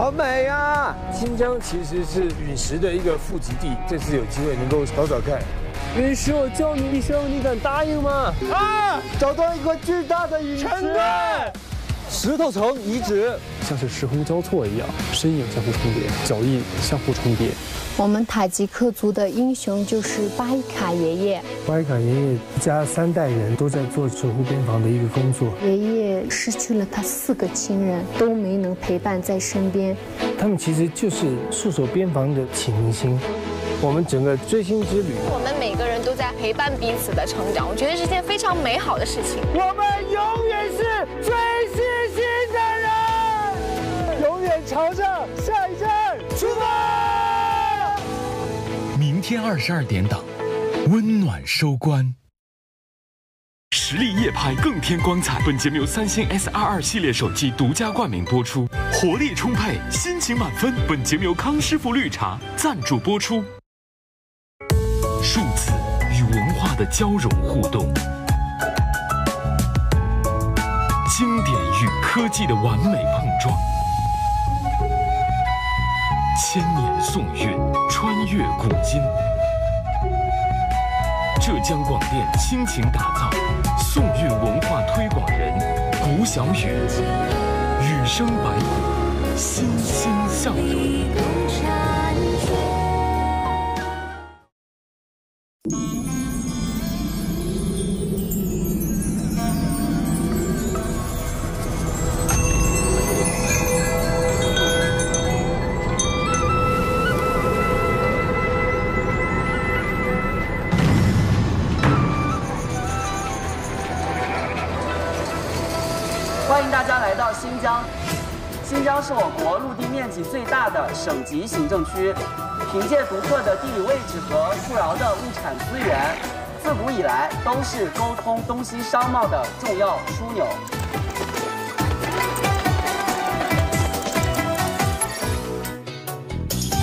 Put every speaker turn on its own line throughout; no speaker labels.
好美呀！新疆其实是陨石的一个富集地，这次有机会能够找找看。陨石，我叫你一声，你敢答应吗？啊！找到一个巨大的陨石。石头城遗址，像是时空交错一样，身影相互重叠，脚印相互重叠。
我们塔吉克族的英雄就是巴依卡爷爷。
巴依卡爷爷家三代人都在做守护边防的一个工作。
爷爷失去了他四个亲人，都没能陪伴在身边。
他们其实就是戍守边防的启明星。我们整个追星之旅，
我们每个人都在陪伴彼此的成长，我觉得是件非常美好的事情。
我们永远是追星星的人，永远朝着下一站出发。
天二十二点档，温暖收官。实力夜拍更添光彩。本节目由三星 S 二二系列手机独家冠名播出，活力充沛，心情满分。本节目由康师傅绿茶赞助播出。数字与文化的交融互动，经典与科技的完美碰撞，千年宋韵穿越古今。浙江广电倾情打造宋韵文化推广人古小雨，雨声百古，欣欣向荣。
是我国陆地面积最大的省级行政区，凭借独特的地理位置和富饶的物产资源，自古以来都是沟通东西商贸的重要枢纽。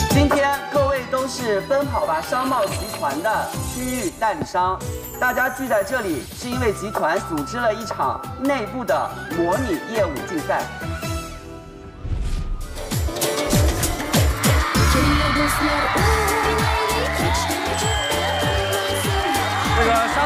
今天各位都是奔跑吧商贸集团的区域代理商，大家聚在这里是因为集团组织了一场内部的模拟业务竞赛。
这个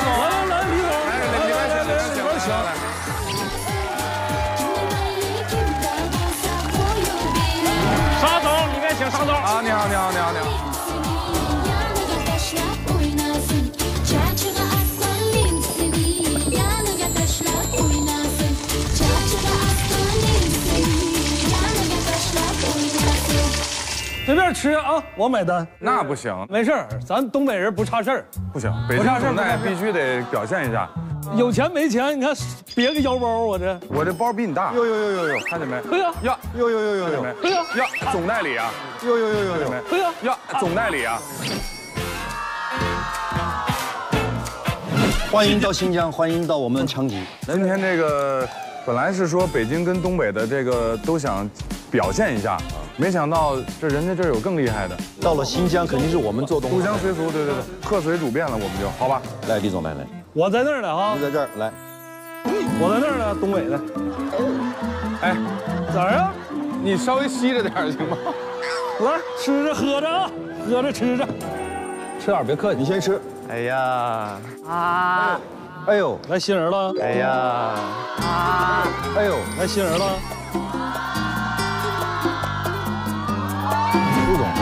吃啊，我买单。
那不行，
没事儿，咱东北人不差事儿。
不行，北京总代必须得表现一下。
有钱没钱，你看别个腰包，我这
我这包比你大。
呦呦呦呦呦，
看见没？
哎呀
呀，
呦呦呦呦呦，
看见没？
哎呀
呀，总代理啊！
呦呦呦呦呦，
哎呀
呀，总代理啊！
欢迎到新疆，欢迎到我们昌吉。
今天这个本来是说北京跟东北的这个都想表现一下，没想到这人家这儿有更厉害的，
到了新疆，肯定是我们做东
互相随俗，对对对，客随主便了，我们就好吧。
来，李总来来，
我在那儿呢啊
你，在这儿来。
我在那儿呢，东北的。
哎，
咋啊？
你稍微吸着点行吗？
来吃着喝着啊，喝着吃着，吃点别客气。
你先吃。
哎呀啊，
哎呦，
来新人了，
哎呀，啊
哎呦，
来新人了。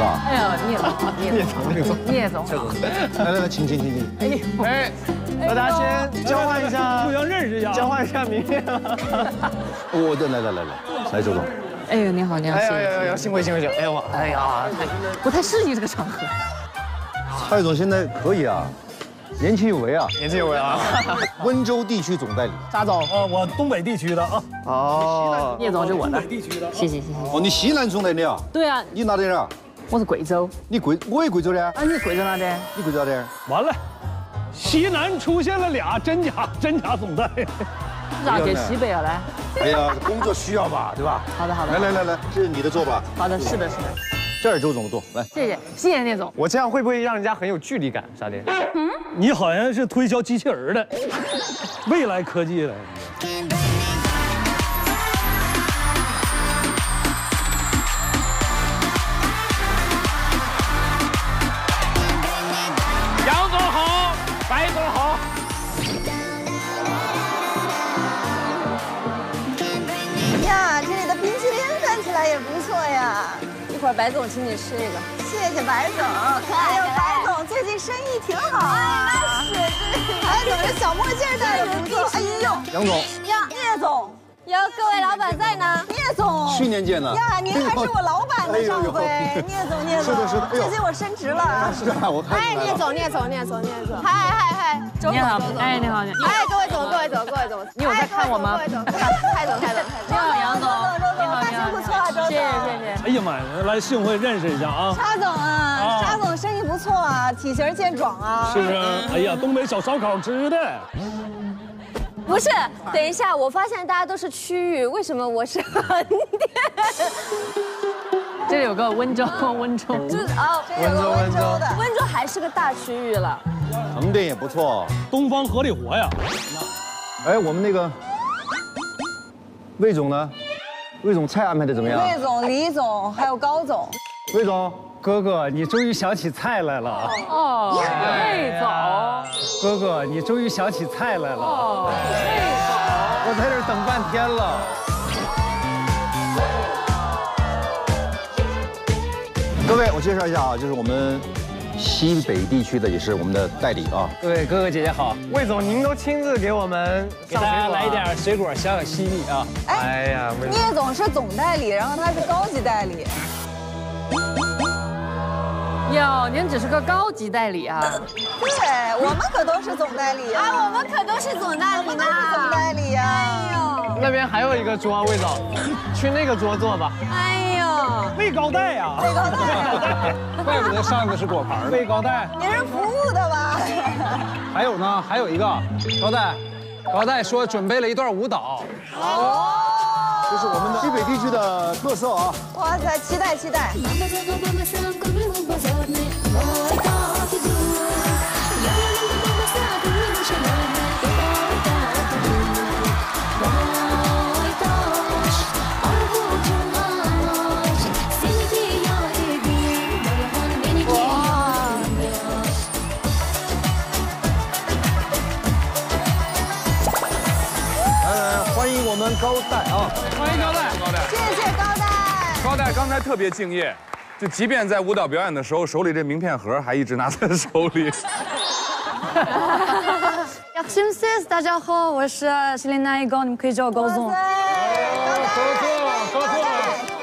哎呀，聂总，聂总，聂总，聂总，
来来来，请请请请。
哎，
哎，大家先交换一下
互，相认识一下。
交换一下名片。
我这来来来来，来周总。
哎呦，你好，你好，
哎
谢谢
呀呀呀，幸会幸会幸会！哎呦我，哎呀，
不太适应这个场合。
蔡总现在可以啊，年轻有为啊，
年轻有为啊！
温州地区总代理。
沙总，
啊，我东北地区的啊，
哦，
聂总是我的，
地区的。
谢谢谢谢。
哦，你西南总代理啊？
对啊，
你哪里人啊？
我是贵州，
你贵，我也贵州的。
啊，你贵州哪的？
你贵州哪的？
完了，西南出现了俩真假真假总代。
咋给西北了呢？
哎呀，工作需要吧，对吧？
好的好的，
来来来来，这是你的座吧？
好的，是的是的，
这是周总坐，来。
谢谢谢谢聂总。
我这样会不会让人家很有距离感？沙爹，
你好像是推销机器人的，未来科技的。
会儿白总请你吃一个，
谢谢白总。哎呦，白总最近生意挺好啊。那是，白总这小墨镜戴的不错。哎呦，
杨总，
呀，聂总，
哟，各位老板在呢。
聂总，
去年见的。
呀，您还是我老板呢，上回。聂总，聂总，
是的，是的。
最近我升职了。
是啊，我看。
哎，聂总，聂总，聂总，聂总。嗨嗨嗨，周总，周总。
哎，你好，你好。
哎，各位总，各位总，各位总。
你有在看我吗？
各位总，蔡总，蔡总，
你好，杨总。
不错啊，周总。
谢谢，谢谢。
哎呀妈呀，来幸会认识一下啊。
沙总啊，沙总生意不错啊，体型健壮啊。
是不是？哎呀，东北小烧烤吃的。
不是，等一下，我发现大家都是区域，为什么我是横店？
这里有个温州，温州，
温州，温州
的，温州还是个大区域了。
横店也不错，
东方合力活呀。
哎，我们那个魏总呢？魏总菜安排的怎么样？
魏总、李总还有高总。
魏总，
哥哥，你终于想起菜来了。
哦，魏总。
哥哥，你终于想起菜来了。
哦，魏
总。我在这儿等半天了。
各位，我介绍一下啊，就是我们西北地区的，也是我们的代理啊。
各位哥哥姐姐好，
魏总您都亲自给我们
给大家来一点水果，享享西蜜啊。
哎呀，聂总是总代理，然后他是高级代理。
哟，您只是个高级代理啊？
对，我们可都是总代理
啊，我们可都是总代理呢，
总代理啊。哎
呦，那边还有一个桌，魏总，去那个桌坐吧。
哎呦，
魏高代呀，
魏高带，
怪不得上的是果盘。
魏高代，
您是服务的吧？
还有呢，还有一个高代，高代说准备了一段舞蹈。
哦，这是我们的西北地区的特色啊。
哇塞，期待期待。
高带啊，刚才特别敬业，就即便在舞蹈表演的时候，手里这名片盒还一直拿在手里。
哈哈哈哈哈！大家好，我是西林娜一高，你们可以叫我高总。
高总，高总，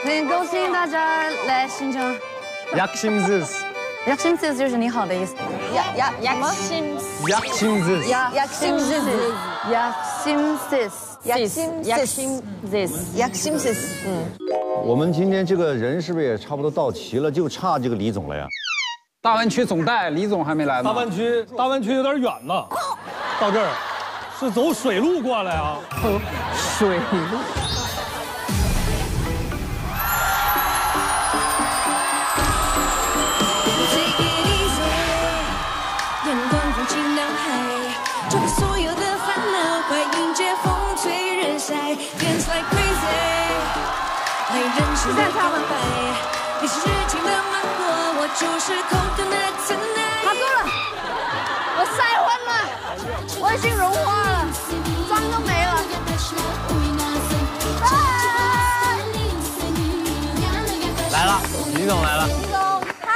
很高兴大家来新疆。yakimsisyakimsis 就是你好的意思。
Yak
Yak Yakshims。Yakshimsiz。
Yakshimsiz。Yakshimsiz。yaksimsisyaksimsis
嗯。我们今天这个人是不是也差不多到齐了就差这个李总了呀？
大湾区总代李总还没来
呢。大湾区大湾区有点远呢到这儿是走水路过来啊。
水路。
是在唱吗？好够了，
我晒昏了，我已经融化了，妆都没了。
来了，李总来了。
李总，
嗨！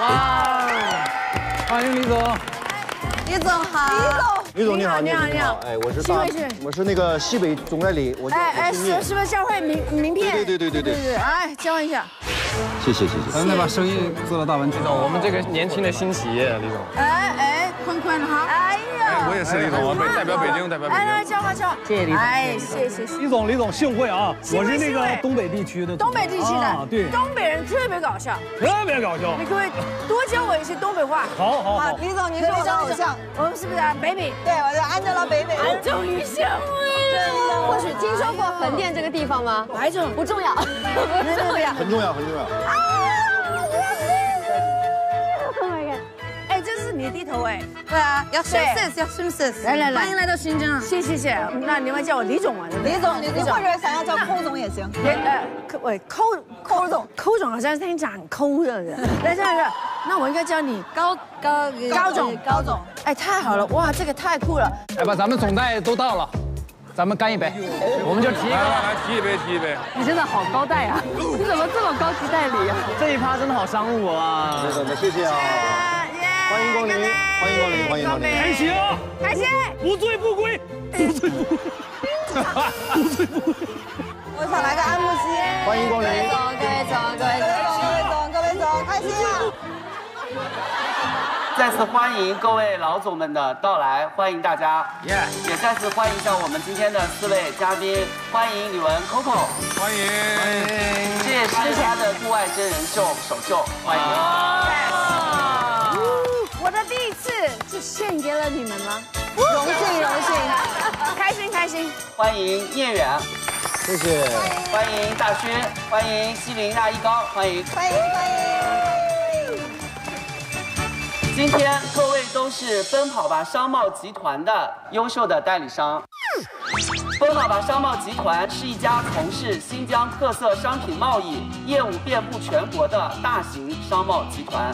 哇，欢迎李总。
李总好。李总。
李总你好，
你好，你好，
哎，我是大，我是那个西北总代理，我
哎哎，是是不是交换名名片？
对对对对对。对
对，哎，交换一下，
谢谢谢谢，
咱们把生意做到大湾区。
李总，我们这个年轻的新企业，李总，
哎哎，宽宽的哈，哎呀，
我也是李总，我北代表北京，代表北京，
来来交换交换，谢谢李总，哎，谢谢谢，
李总李总幸会啊，我是那个东北地区的，
东北地区的，
对，
东北人特别搞笑，
特别搞笑，
你可不可以多教我一些东北话？
好好好，
李总您是我的偶像，
我们是不是 baby？
对，我叫安德拉北。北北，
终于相会了。
或许听说过横店这个地方吗？
白总
不重要，不重要，
很重要，很重要。
哎，这是你的地头哎。
对啊，要 s 死要 s 死。
来来来，
欢迎来到新疆。
谢谢谢。那你们叫我李总啊？
李总，李总，或者想要叫寇总也行。
也呃，喂，寇寇总，寇总好像是听讲抠的人。来这个，那我应该叫你高高高总，
高总。
哎，太好了，哇，这个太酷了。
来吧，咱们总代都到了。咱们干一杯，我们就提一个。
来提一杯，提一杯。
你真的好高带啊！你怎么这么高级代理啊？
这一趴真的好商务啊！
对对对，谢谢啊！欢迎光临，欢迎光临，欢迎光临。
开心啊！
开心！
不醉不归，不醉不归，不醉不归。
我想来个安慕希。
欢迎光临。
各位走，各位走，
各位走，
再次欢迎各位老总们的到来，欢迎大家，也再次欢迎一下我们今天的四位嘉宾，欢迎李玟 Coco，
欢迎，
这也是他的户外真人秀首秀，欢迎。
我的第一次就献给了你们了，
荣幸荣幸，
开心开心。
欢迎聂远，
谢谢。
欢迎大勋，欢迎西林大一高，欢迎。
欢迎欢迎。
今天各位都是奔跑吧商贸集团的优秀的代理商。奔跑吧商贸集团是一家从事新疆特色商品贸易业务遍布全国的大型商贸集团。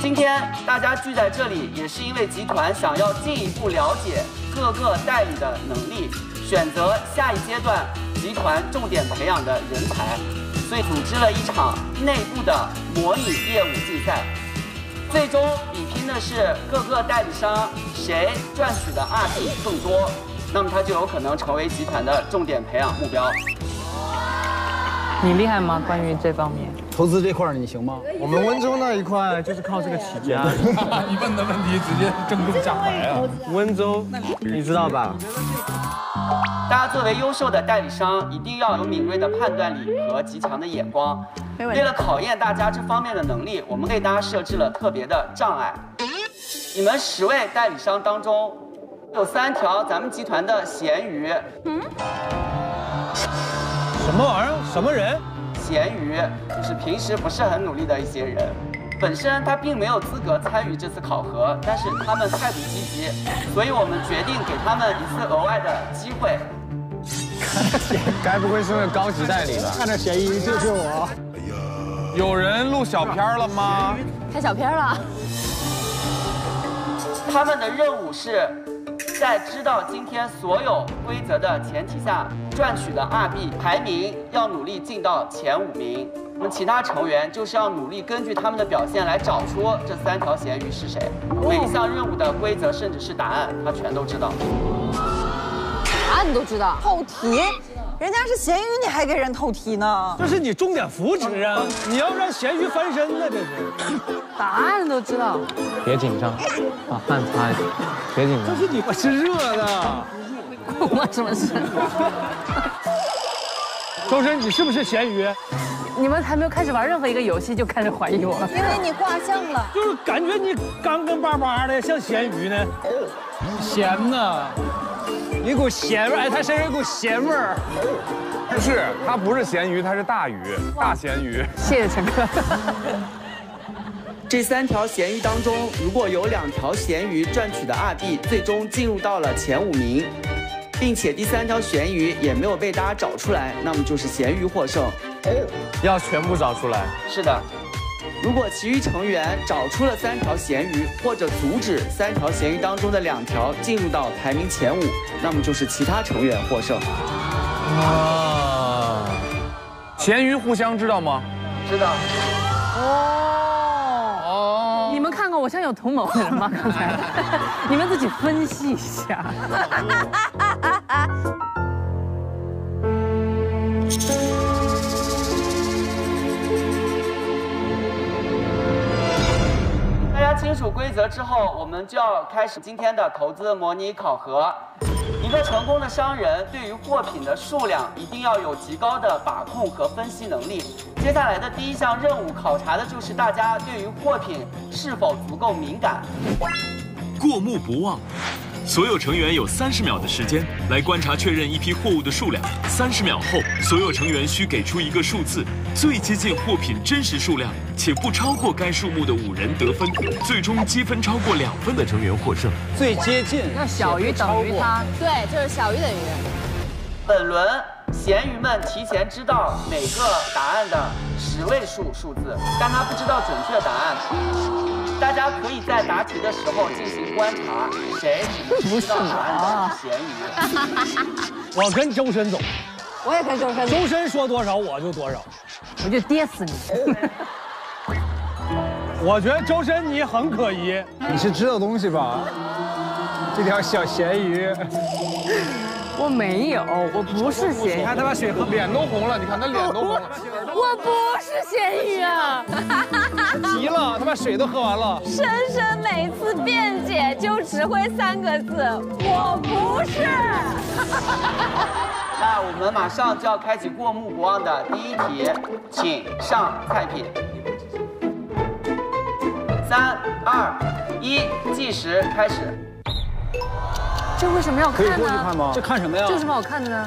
今天大家聚在这里，也是因为集团想要进一步了解各个代理的能力，选择下一阶段集团重点培养的人才，所以组织了一场内部的模拟业务竞赛。最终比拼的是各个代理商谁赚取的 RP 更多，那么他就有可能成为集团的重点培养目标。
你厉害吗？关于这方面，
投资这块你行吗？
我们温州那一块就是靠这个起家。
你问的问题直接正中下怀啊！
温州，你知道吧？
大家作为优秀的代理商，一定要有敏锐的判断力和极强的眼光。为了考验大家这方面的能力，我们给大家设置了特别的障碍。你们十位代理商当中，有三条咱们集团的咸鱼。嗯。
什么玩意儿？什么人？
咸鱼就是平时不是很努力的一些人，本身他并没有资格参与这次考核，但是他们态度积极，所以我们决定给他们一次额外的机会。
该不会是那高级代理吧？
看着咸鱼救救我！
有人录小片了吗？
拍小片了。
他们的任务是在知道今天所有规则的前提下，赚取的 R 币排名要努力进到前五名。那么其他成员就是要努力根据他们的表现来找出这三条咸鱼是谁。每一项任务的规则甚至是答案，他全都知道。
答案你都知道？
透题？人家是咸鱼，你还给人透题呢？
这是你重点扶持啊！你要让咸鱼翻身呢，这是。
答案都知道。
别紧张，把汗擦一下。别紧张。
这是你，我是热的。
关我什么事？
周深，你是不是咸鱼？
你们还没有开始玩任何一个游戏就开始怀疑我了？
因为你卦象了。
就是感觉你干干巴巴的，像咸鱼呢。咸呐。一股咸味儿，哎，他身上有股咸味儿。
不是，它不是咸鱼，它是大鱼，大咸鱼。
谢谢陈哥。
这三条咸鱼当中，如果有两条咸鱼赚取的 RB 最终进入到了前五名，并且第三条咸鱼也没有被大家找出来，那么就是咸鱼获胜。
要全部找出来。
是的。如果其余成员找出了三条咸鱼，或者阻止三条咸鱼当中的两条进入到排名前五，那么就是其他成员获胜。
啊！咸鱼互相知道吗？
知道。
哦哦！你们看过我像有同谋的人吗？刚才，你们自己分析一下。
清楚规则之后，我们就要开始今天的投资模拟考核。一个成功的商人对于货品的数量一定要有极高的把控和分析能力。接下来的第一项任务考察的就是大家对于货品是否足够敏感。
过目不忘。所有成员有三十秒的时间来观察确认一批货物的数量。三十秒后，所有成员需给出一个数字，最接近货品真实数量且不超过该数目的五人得分。最终积分超过两分的成员获胜。
最接近
那小于等于它，
对，就是小于等于。
本轮咸鱼们提前知道每个答案的十位数数字，但他不知道准确答案。大家可以在答题的时候进行观察，谁知道答案的是咸鱼。
我跟周深走，
我也跟周深走。
周深说多少我就多少，
我就跌死你。
我觉得周深你很可疑，
你是知道东西吧？这条小咸鱼，
我没有，我不是咸鱼。
你看他把水喝，脸都红了，你看他脸都红了。
我不是咸鱼啊！
急了，他把水都喝完了。
深深每次辩解就只会三个字，我不是。
那我们马上就要开启过目不忘的第一题，请上菜品。三二一，计时开始。
这为什么要
可以
看呢？
过去看吗？这看什么呀？
这有什么好看的呢？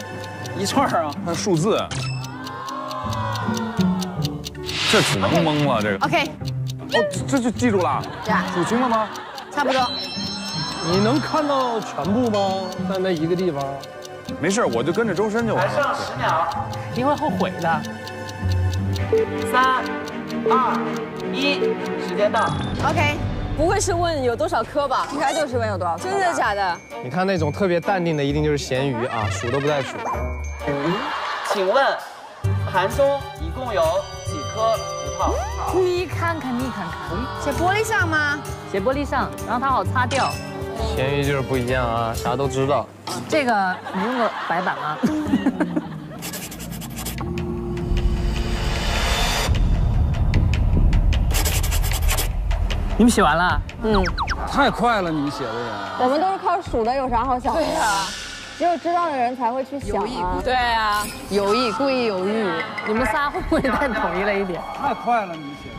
一串啊，
看数字，这只能蒙了这个。
OK，
哦，这这就记住了，
呀，
数清了吗？
差不多。
你能看到全部吗？在那一个地方。
没事，我就跟着周深就完
还剩。十秒，
你会后悔的。
三二一，时间到。
OK，
不会是问有多少颗吧？应该就是问有多少颗。真的假的？
你看那种特别淡定的，一定就是咸鱼啊，数都不带数。
请问盘中一共有几颗葡萄？
你看看，你看看，
写玻璃上吗？
写玻璃上，然后它好擦掉。
咸鱼就是不一样啊，啥都知道。
这个你用过白板吗？你们写完了？
嗯，
太快了，你们写的也。
我们都是靠数的，有啥好想的？对呀，只有知道的人才会去想啊。
对啊，有意故意犹豫。你们仨会不会太统一了一点？
太快了，你们写的。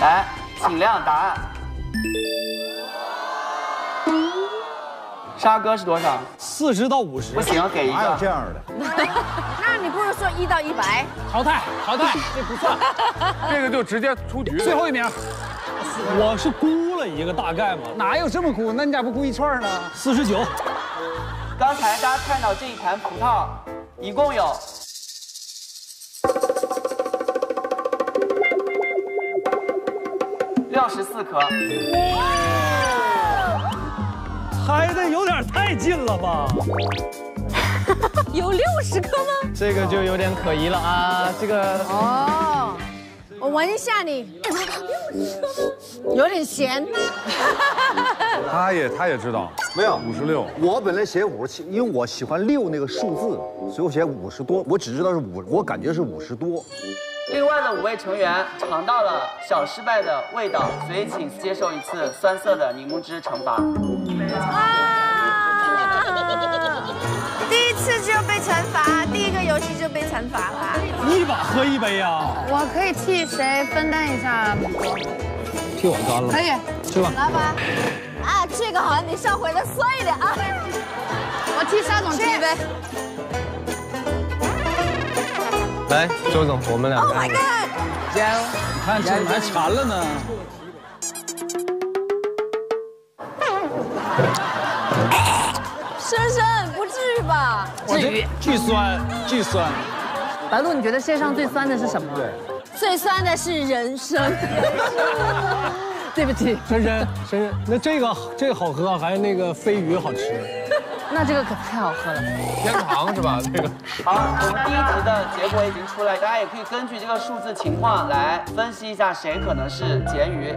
来，请亮答案。沙哥是多少？
四十到五十。
不行，给一
哪有
个。
这样的？
那你不如说一到一百。
淘汰，淘汰，这不算。
这个就直接出局。
最后一名，我是估了一个大概嘛，
哪有这么估？那你咋不估一串呢？
四十九。
刚才大家看到这一盘葡萄，一共有六十四颗。
猜的有点太近了吧？
有六十颗吗？
这个就有点可疑了啊，这个
哦，我闻一下你，有点咸。
他也他也知道，
没有
五十六。
我本来写五十七，因为我喜欢六那个数字，所以我写五十多。我只知道是五，我感觉是五十多。
另外的五位成员尝到了小失败的味道，所以请接受一次酸涩的柠檬汁惩罚。
第一次就被惩罚，第一个游戏就被惩罚了。
一把喝一杯啊！
我可以替谁分担一下？
替我干了。
可以，
去吧。
来吧，
啊，这个好像比上回的酸一点啊。
我替沙总提一杯。
来，周总，我们两个。
Oh my god！
加油！
你看这还馋了呢。
深深，不至于吧？
至于。巨酸，巨酸。
白鹿，你觉得世界上最酸的是什么？对，
最酸的是人生。
对不起，
深深深深，那这个这个好喝，还是那个飞鱼好吃？
那这个可太好喝了。
天堂是吧？这个。
好，我们第一题的结果已经出来，大家也可以根据这个数字情况来分析一下谁可能是咸鱼。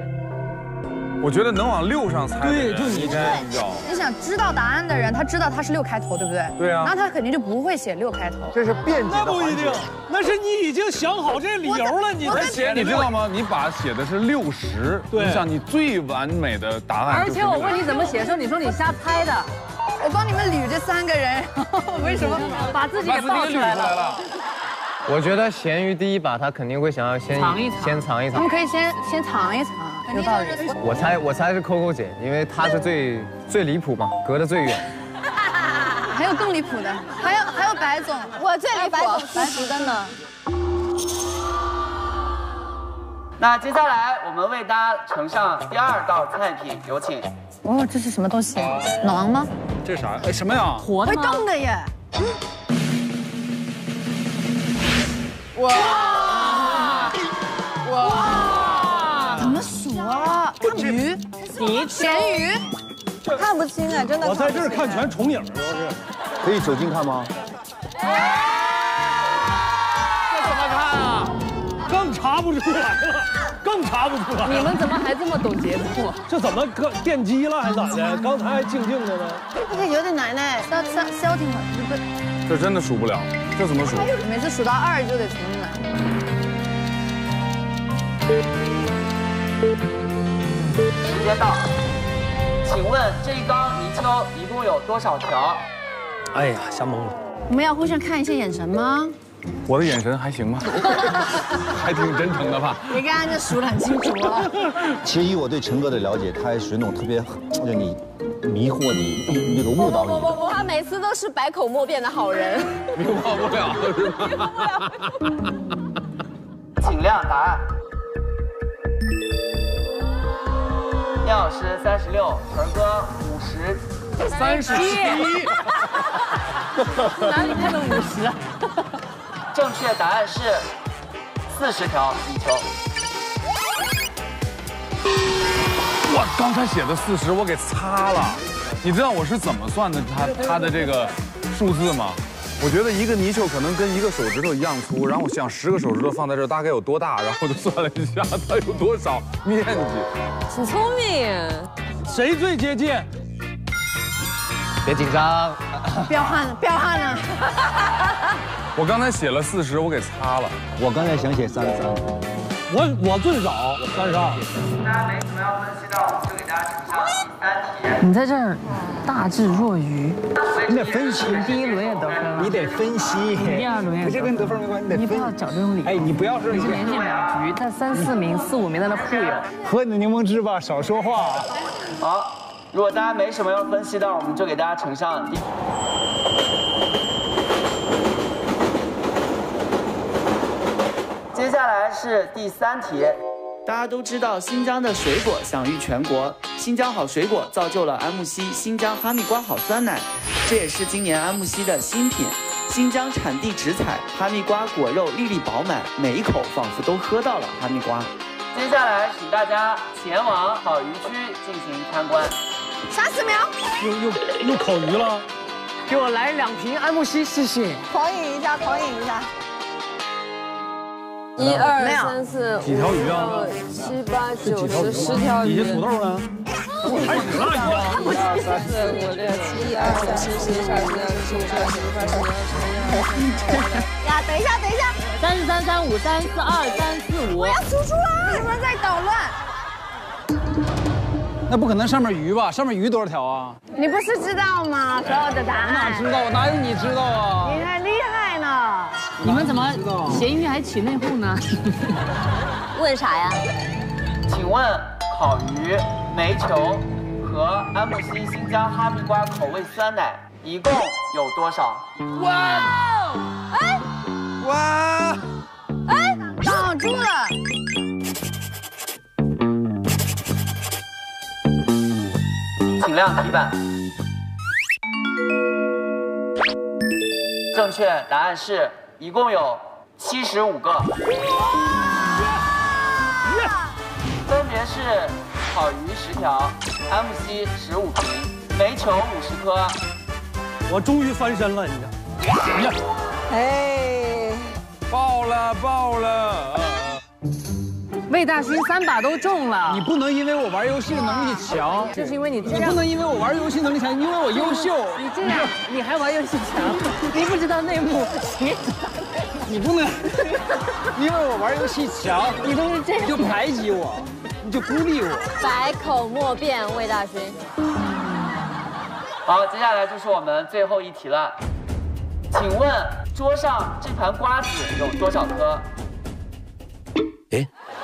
我觉得能往六上猜的，
对就你
应该比较。
你想知道答案的人，他知道他是六开头，对不对？
对啊
那他肯定就不会写六开头。
这是辩解
那不一定。，那是你已经想好这理由了，你才写
你知道吗？你把写的是六十，
对
你想你最完美的答案
而且我问你怎么写的时候，你说你瞎猜的，
我帮你们捋这三个人，为什么？
把自己给
把自己给捋出来
爆出来了。
了。
我觉得咸鱼第一把他肯定会想要先
尝一尝
先尝一尝
他们。可以先先尝一尝，有道理。
我猜我猜是 Coco 姐，因为她是最最离谱嘛，隔得最远。
还有更离谱的，还有还有白总，
我最离谱白总的呢。
那接下来我们为大家呈上第二道菜品，有请。
哦，这是什么东西？狼吗？
这是啥？哎，什么呀？
活的吗？
会动的耶！哇哇！怎么数啊？看鱼，
你
咸鱼，
看不清啊，真的。
我在这儿看全重影，都是。
可以走近看吗？
这怎么看啊？更查不出来了，更查不出来。
你们怎么还这么懂节奏？
这怎么个电击了还咋的？刚才还静静的呢。
这个有点难呢。消消消停会儿，不不。
这真的数不了，这怎么数？
每次数到二就得重新来。
时间到，请问这一缸泥鳅一共有多少条？
哎呀，吓懵了。
我们要互相看一下眼神吗？
我的眼神还行吗？还挺真诚的吧？
你刚刚就数得很清楚了。
其实以我对陈哥的了解，他属于那种特别就你迷惑你那个误导。
不不不，他每次都是百口莫辩的好人。
迷惑不了是吧？
请亮答案。聂老师三十六，陈哥五十，
三十七。
哪里看到五十啊？
正确答案是四十条泥鳅。
我刚才写的四十，我给擦了。你知道我是怎么算的它它的这个数字吗？我觉得一个泥鳅可能跟一个手指头一样粗，然后我想十个手指头放在这儿大概有多大，然后我就算了一下它有多少面积。
很聪明。
谁最接近？
别紧张。
彪悍了，彪悍了。
我刚才写了四十，我给擦了。
我刚才想写三十三。
我我最少三十二。
大家没什么要分析的，我们就给大家呈上第三题。
你在这儿大智若愚，
你得分析。
第一轮也得分了，
你得分析。
第二轮也得分。
这跟得分没关系，
你不要找这种理由。
哎，你不要是
你是连进两局，他三四名、四五名在那忽悠。
喝你的柠檬汁吧，少说话。
好，如果大家没什么要分析的，我们就给大家呈上第。下来是第三题。大家都知道，新疆的水果享誉全国，新疆好水果造就了安慕希新疆哈密瓜好酸奶，这也是今年安慕希的新品。新疆产地直采，哈密瓜果肉粒粒饱满，每一口仿佛都喝到了哈密瓜。接下来，请大家前往烤鱼区进行参观。
三十秒。
又又又烤鱼了，
给我来两瓶安慕希，谢谢。
狂饮一下，狂饮一下。
一二三四
几条鱼啊？
七八九十十条鱼。
底下土豆呢？还有啥鱼啊？
一二三四五六七，一二三四五六七，二十二十五二十六二十七二十八
呀，等一下，等一下。
三十三三五三四二三四五。
我要数出来，你们在捣乱。
那不可能，上面鱼吧？上面鱼多少条啊？
你不是知道吗？所有的答案。
哪知道？我哪有你知道啊？
你还厉害呢。
你们怎么咸鱼还起内讧呢？
问啥呀？
请问烤鱼、煤球和安慕希新疆哈密瓜口味酸奶一共有多少？
哇！哎！
哇！
哎，挡住了。
请亮题板。正确答案是一共有七十五个，分别是烤鱼十条，，MC 十五瓶，煤球五十颗。
我终于翻身了，你看。呀，
哎，
爆了爆了！
魏大勋三把都中了，
你不能因为我玩游戏的能力强，
就是因为你这样你
不能因为我玩游戏能力强，因为我优秀。
你这样，你还玩游戏强，你不知道内幕，你
你不能因为我玩游戏强，
你都是这样
你就排挤我，你就孤立我。
百口莫辩，魏大勋。
好，接下来就是我们最后一题了。请问桌上这盘瓜子有多少颗？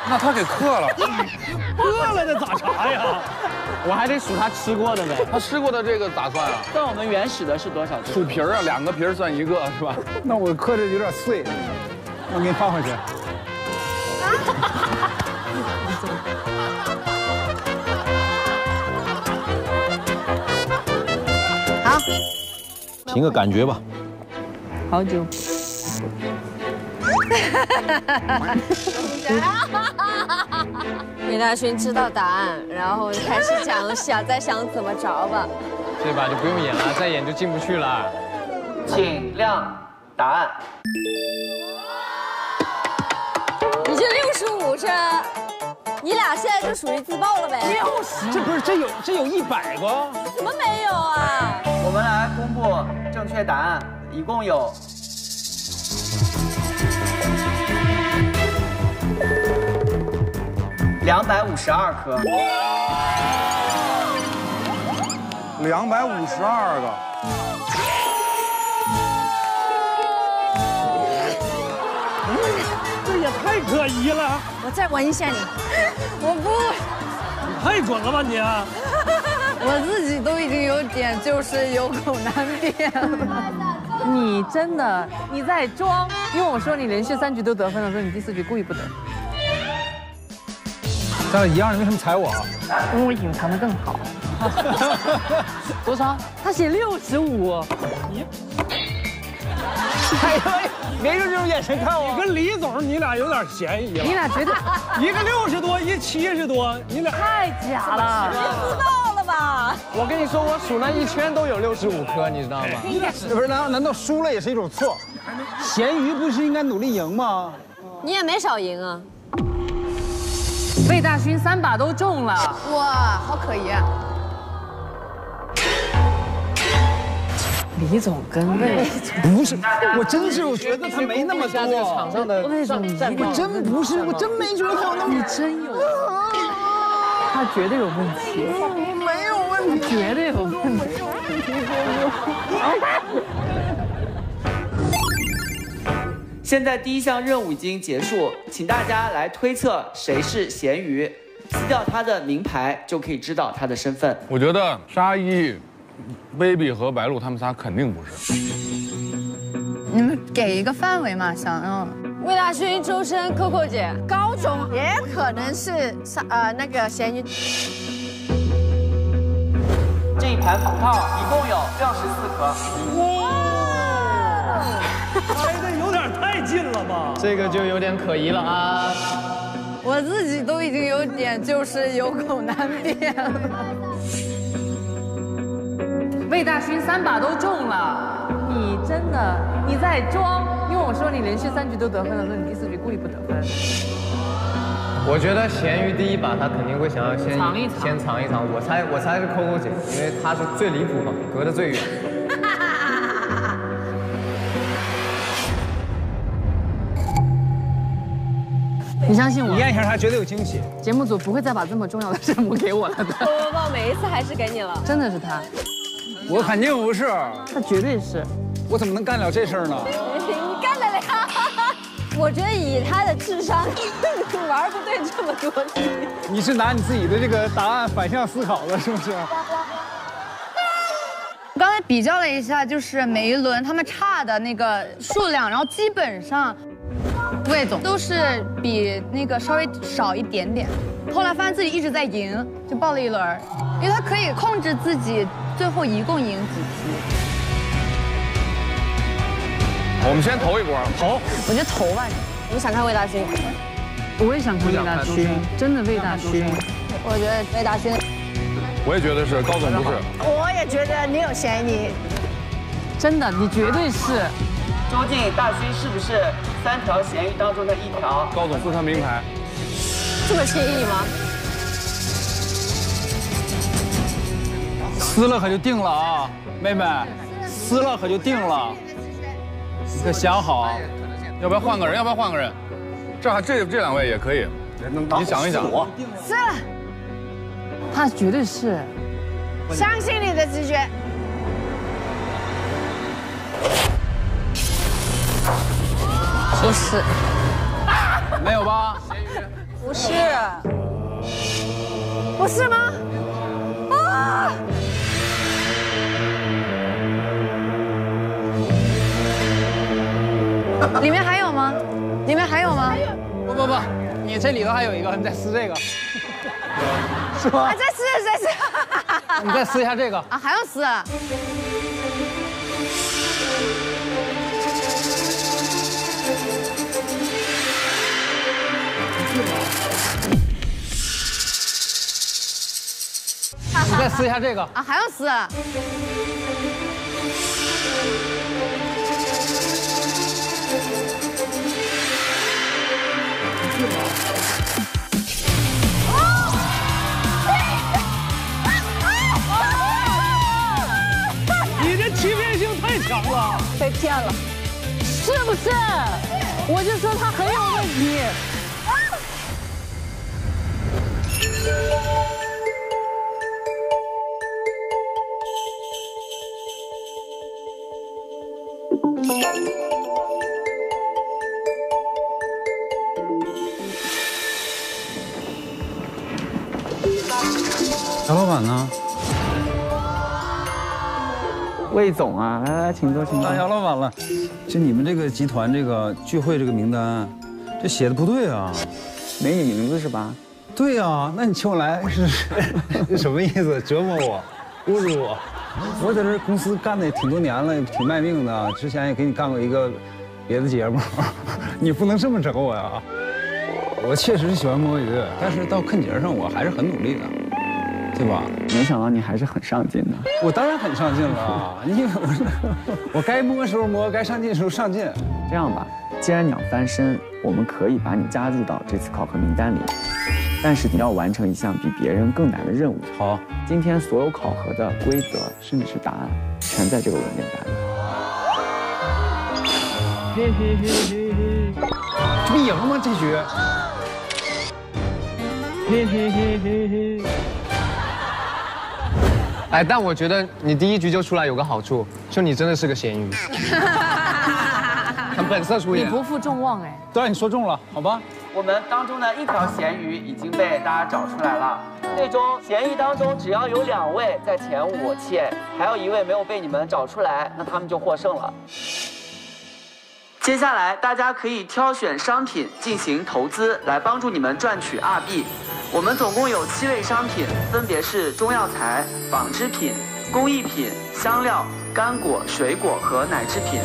那他给刻了，
饿了那咋查呀？
我还得数他吃过的呗。
他吃过的这个咋算啊？
算我们原始的是多少颗？
数皮儿啊，两个皮儿算一个是吧？
那我磕的有点碎，我给你放回去。
好，
凭个感觉吧。
好久。
魏大勋知道答案，然后开始想想在想怎么着吧。
这把就不用演了，再演就进不去了。
请亮答案。
你这六十五是，你俩现在就属于自爆了呗？
六十，这不是这有这有一百个？
怎么没有啊？
我们来公布正确答案，一共有两百五十二颗。
两百五十二个。
这也太可疑了！
我再闻一下你，
我不，
你太准了吧你！
我自己都已经有点就是有口难辩了。你真的你在装，因为我说你连续三局都得分的时候，你第四局故意不得。
咱俩一样，你为什么踩我？
因为我隐藏的更好。多少？他写六十五。
你。哎呀，没用这种眼神看我。你跟李总，你俩有点嫌疑了。
你俩绝对，
一个六十多，一七十多，你俩
太假了，
别自爆了吧？
我跟你说，我数那一圈都有六十五颗，你知道吗？
不是，难道难道输了也是一种错？咸鱼不是应该努力赢吗？
你也没少赢啊。
魏大勋三把都中了，
哇，好可疑啊！
李总跟魏
不是，我真是我觉得他没那么多。
场上的
魏总，
我真不是，我真没觉得他有那么。
你真有，他绝对有问题。
没有问题，
绝对有问题。
现在第一项任务已经结束，请大家来推测谁是咸鱼，撕掉他的名牌就可以知道他的身份。
我觉得沙溢、baby 和白鹿他们仨肯定不是。
你们给一个范围嘛，想要。
魏大勋、周深、Coco 姐，
高总也可能是呃那个咸鱼。
这一盘葡萄一共有六十四颗。
哇！太近了吧？
这个就有点可疑了啊！
我自己都已经有点就是有口难辩了。
魏大勋三把都中了，你真的你在装？因为我说你连续三局都得分的时候，你第四局故意不得分。
我觉得咸鱼第一把他肯定会想要先
藏一藏，
先藏一藏。我猜我猜是 Coco 姐，因为她是最离谱嘛，隔得最远。
你相信我，
你验一下，他绝对有惊喜。
节目组不会再把这么重要的任务给我了的。
不不不，每一次还是给你了。
真的是他，
我肯定不是，
他绝对是。
我怎么能干了这事儿呢？
你干得了？我觉得以他的智商，玩不对这么多题。
你是拿你自己的这个答案反向思考的，是不是？
我刚才比较了一下，就是每一轮他们差的那个数量，然后基本上魏总都是比那个稍微少一点点。后来发现自己一直在赢，就报了一轮，因为他可以控制自己最后一共赢几题。
我们先投一波，
投，
我觉得投吧。
我们想看魏大勋，
我也想看魏大勋，真的魏大勋。
我觉得魏大勋，
我也觉得是，高总不是。
我也觉得你有嫌疑，
真的，你绝对是。
究竟大勋是不是三条咸鱼当中的一条？
高总撕他名牌，
这么轻易吗？
撕了可就定了啊，妹妹，撕了可就定了。你可想好，
要不要换个人？要不要换个人？这还这这两位也可以，你想一想。
我撕了，
他绝对是。
相信你的直觉。
不是，
没有吧？
不是，
不是吗？啊！
里面还有吗？里面还有吗？
不不不，你这里头还有一个，你再撕这个，是
啊，
吗？
再撕再撕。
你再撕一下这个。
啊，还要撕啊？
再撕一下这个。
啊，还要撕？
你这欺骗性太强了，
被骗了，是不是？我就说他很有问题。
姚老板呢？
魏总啊，来来，请坐，请坐。
当姚老板了，就你们这个集团这个聚会这个名单，这写的不对啊，
没你名字是吧？
对呀，那你请我来是 是什么意思？折磨我，侮辱我？我在这公司干的也挺多年了，挺卖命的，之前也给你干过一个别的节目，你不能这么整我呀！我确实是喜欢摸鱼，但是到坑节上我还是很努力的，对吧？
没想到你还是很上进的。
我当然很上进了，你以为我我该摸的时候摸，该上进的时候上进。
这样吧，既然你要翻身，我们可以把你加入到这次考核名单里，但是你要完成一项比别人更难的任务。
好，
今天所有考核的规则甚至是答案，全在这个文件夹里。
嘿嘿嘿嘿嘿，这不赢了吗？这局？
嘿嘿嘿嘿嘿。哎，但我觉得你第一局就出来有个好处，就你真的是个咸鱼，很本色出演。
你不负众望哎。
都让你说中了，好吧？
我们当中的一条咸鱼已经被大家找出来了。最终咸鱼当中只要有两位在前五，且还有一位没有被你们找出来，那他们就获胜了。接下来大家可以挑选商品进行投资，来帮助你们赚取二币。我们总共有七类商品，分别是中药材、纺织品、工艺品、香料、干果、水果和奶制品。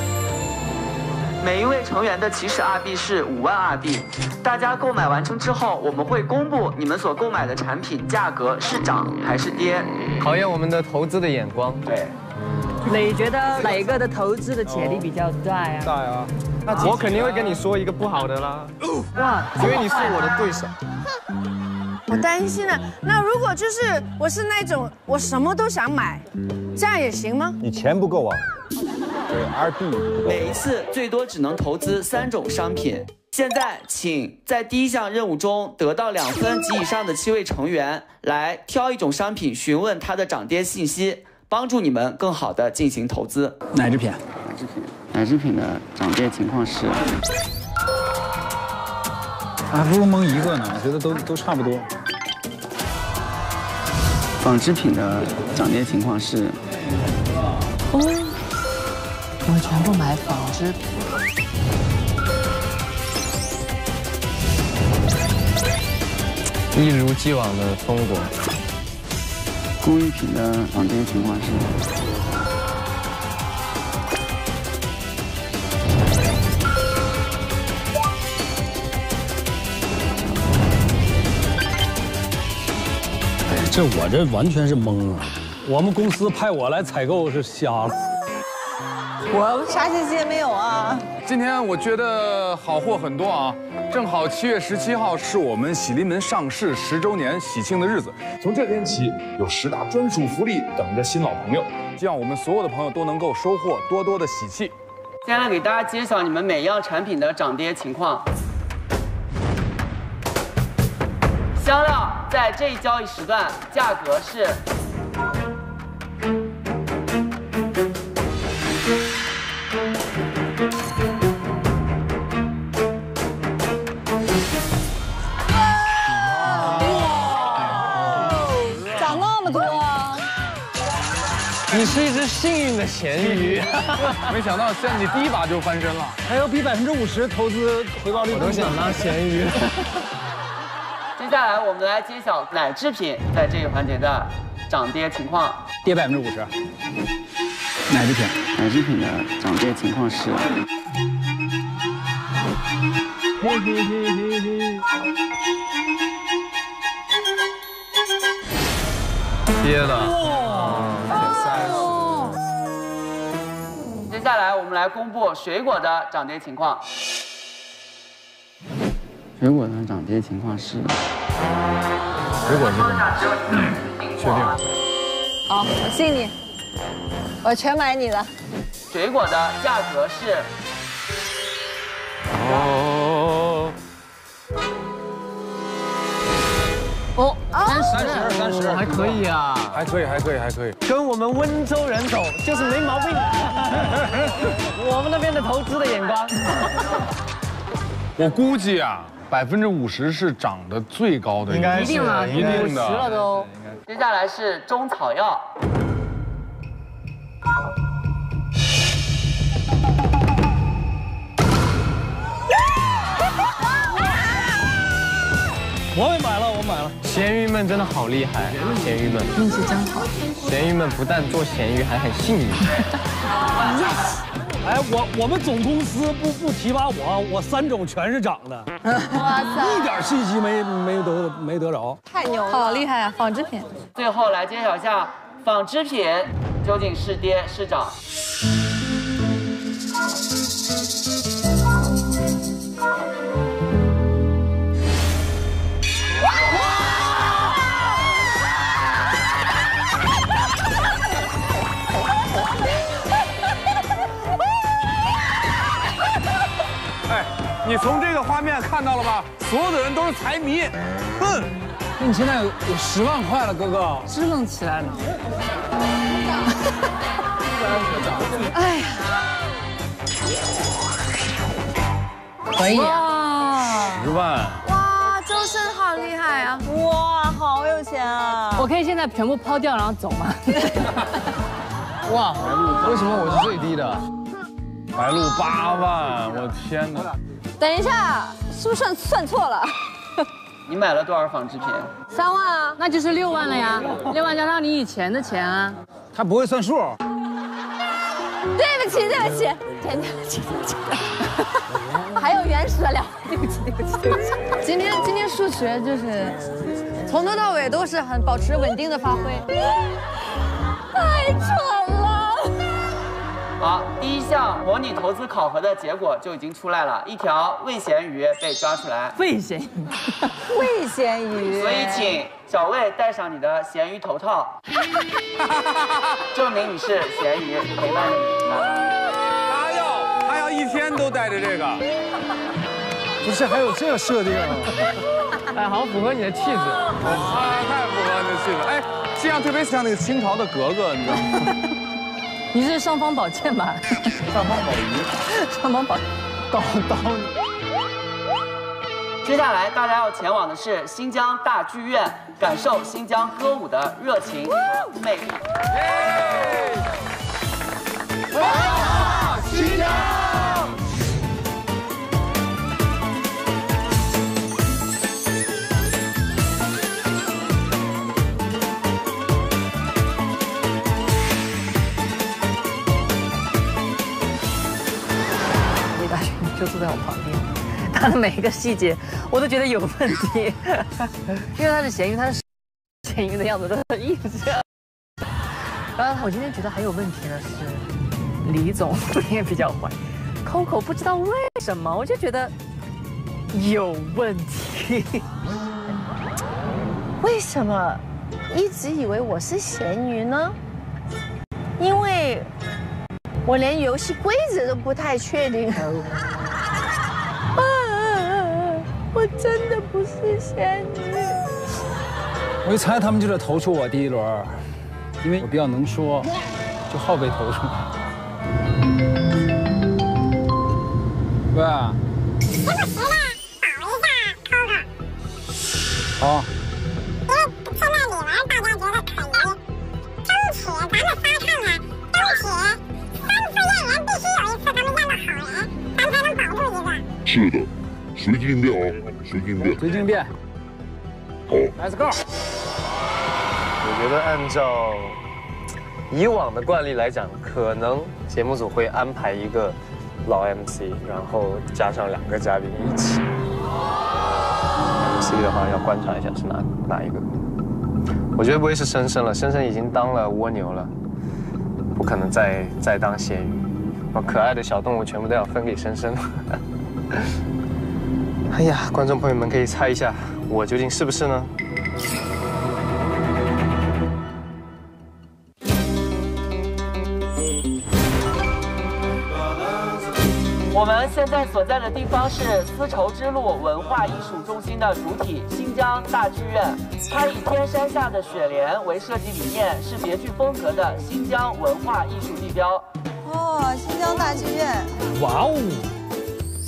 每一位成员的起始二币是五万二币。大家购买完成之后，我们会公布你们所购买的产品价格是涨还是跌，
考验我们的投资的眼光。
对，
你觉得哪个的投资的潜力比较大呀？
大呀，那我肯定会跟你说一个不好的啦。哇，因为你是我的对手。
我担心了。那如果就是我是那种我什么都想买，这样也行吗？
你钱不够啊。对，R B。
每一次最多只能投资三种商品。现在，请在第一项任务中得到两分及以上的七位成员来挑一种商品，询问它的涨跌信息，帮助你们更好的进行投资。
奶制品，
奶制品，奶制品的涨跌情况是，
还不如蒙一个呢，我觉得都都差不多。
纺织品的涨跌情况是，
哦，我全部买纺织品。
一如既往的风格。
工艺品的涨跌情况是，
这我这完全是懵啊！我们公司派我来采购是瞎了。
我啥信息也没有啊。
今天我觉得好货很多啊，正好七月十七号是我们喜临门上市十周年喜庆的日子，
从这天起有十大专属福利等着新老朋友，
希望我们所有的朋友都能够收获多多的喜气。
接下来给大家揭晓你们每样产品的涨跌情况。香料在这一交易时段价格是。
涨那么多，
你是一只幸运的咸鱼，
没想到现在你第一把就翻身了，
还有比百分之五十投资回报率
我都想当咸鱼。
接下来我们来揭晓奶制品在这一环节的涨跌情况。
跌百分之五十。
奶制品，奶制品的涨跌情况是。
跌了。
接下来我们来公布水果的涨跌情况。水果的涨跌情况是，
水果是什么？确定？
好，我信你，我全买你的。
水果的价格是
哦，
哦，三
三十三十
还可以啊，
还可以，还可以，还可以。
跟我们温州人走就是没毛病。我们那边的投资的眼光。
我估计啊，百分之五十是涨得最高的，
应该是
一定了，
一定的
五十了都。
接下来是中草药，
我也买了，我买了。
咸鱼们真的好厉害，咸鱼们。
运气真好。
咸鱼们不但做咸鱼，还很幸运。
哎，我我们总公司不不提拔我，我三种全是涨的，
哇塞，
一点信息没没得没得着。
太牛了，
好厉害啊！纺织品。
最后来揭晓一下纺织品究竟是跌是涨。
你从这个画面看到了吧？所有的人都是财迷，哼。
那你现在有有十万块了，哥哥。
支棱起来了。
哎呀，可以
十万，
哇，周深好厉害啊！
哇，好有钱啊！
我可以现在全部抛掉然后走吗？
哇，为什么我是最低的？
白鹿八万，我天哪！
等一下，是不是算算错了？
你买了多少纺织品？
三万啊，
那就是六万了呀，六万加上你以前的钱啊。
他不会算数。
对不起，对不起，对不起，对不起。还有原始的聊，对不起，对不起，对不起。
今天今天数学就是从头到尾都是很保持稳定的发挥。
太蠢了！
好，第一项模拟投资考核的结果就已经出来了，一条味咸鱼被抓出来，
味咸鱼，
味咸鱼。
所以请小魏戴上你的咸鱼头套，证明你是咸鱼，陪伴你。来
他要他要一天都戴着这个，
不是，还有这个设定啊？
哎，好符合你的气质。
啊，太符合你的气质。哎，这样特别像那个清朝的格格，你知道吗？
你是尚方宝剑吧？
尚方宝仪，
尚方宝
刀刀。
接下来大家要前往的是新疆大剧院，感受新疆歌舞的热情和魅力。
新疆。
就坐在我旁边，他的每一个细节我都觉得有问题，因为他是咸鱼，他是咸鱼的样子都是一直。然后我今天觉得还有问题的是，李总 也比较坏，Coco 不知道为什么，我就觉得有问题。
为什么一直以为我是咸鱼呢？因为我连游戏规则都不太确定。啊，我真的不是仙女。
我一猜他们就得投出我第一轮，因为我比较能说，就好被投出。喂。好。
是的，随机应变哦，随机应变。
随机应变。
好
，Let's go。
我觉得按照以往的惯例来讲，可能节目组会安排一个老 MC，然后加上两个嘉宾一起。MC 的话要观察一下是哪哪一个。我觉得不会是深深了，深深已经当了蜗牛了，不可能再再当咸鱼，把可爱的小动物全部都要分给深深。哎呀，观众朋友们可以猜一下，我究竟是不是呢？
我们现在所在的地方是丝绸之路文化艺术中心的主体新疆大剧院，它以天山下的雪莲为设计理念，是别具风格的新疆文化艺术地标。
哦，新疆大剧院。
哇哦，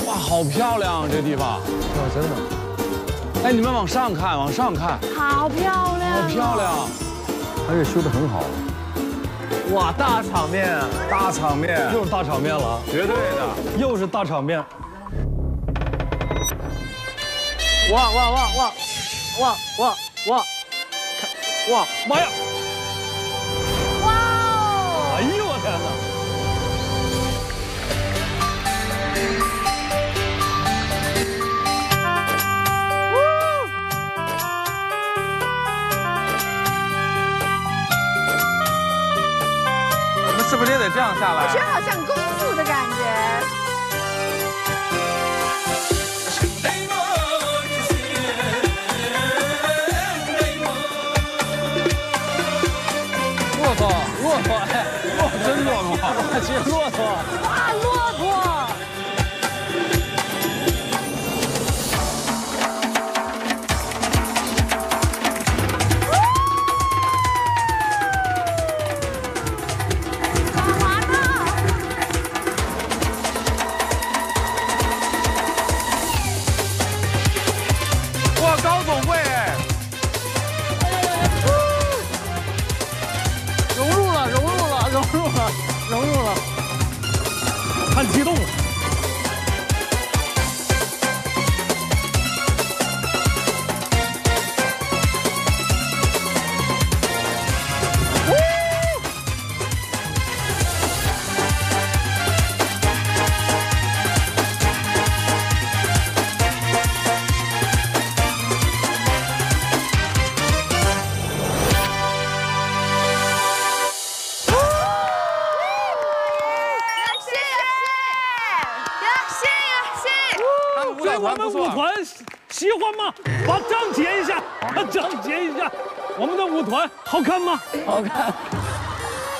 哇，好漂亮啊这地方，
哇，真的。
哎，你们往上看，往上看，
好漂亮，
好漂亮，
而且修得很好。
哇，大场面啊！
大场面，
又是大场面了，
绝对的，
又是大场面。
哇哇哇哇哇哇哇！看，哇妈呀！
这样下来？
我觉得好像公主的感觉。
骆驼，骆驼，哎，骆真骆驼，骆驼，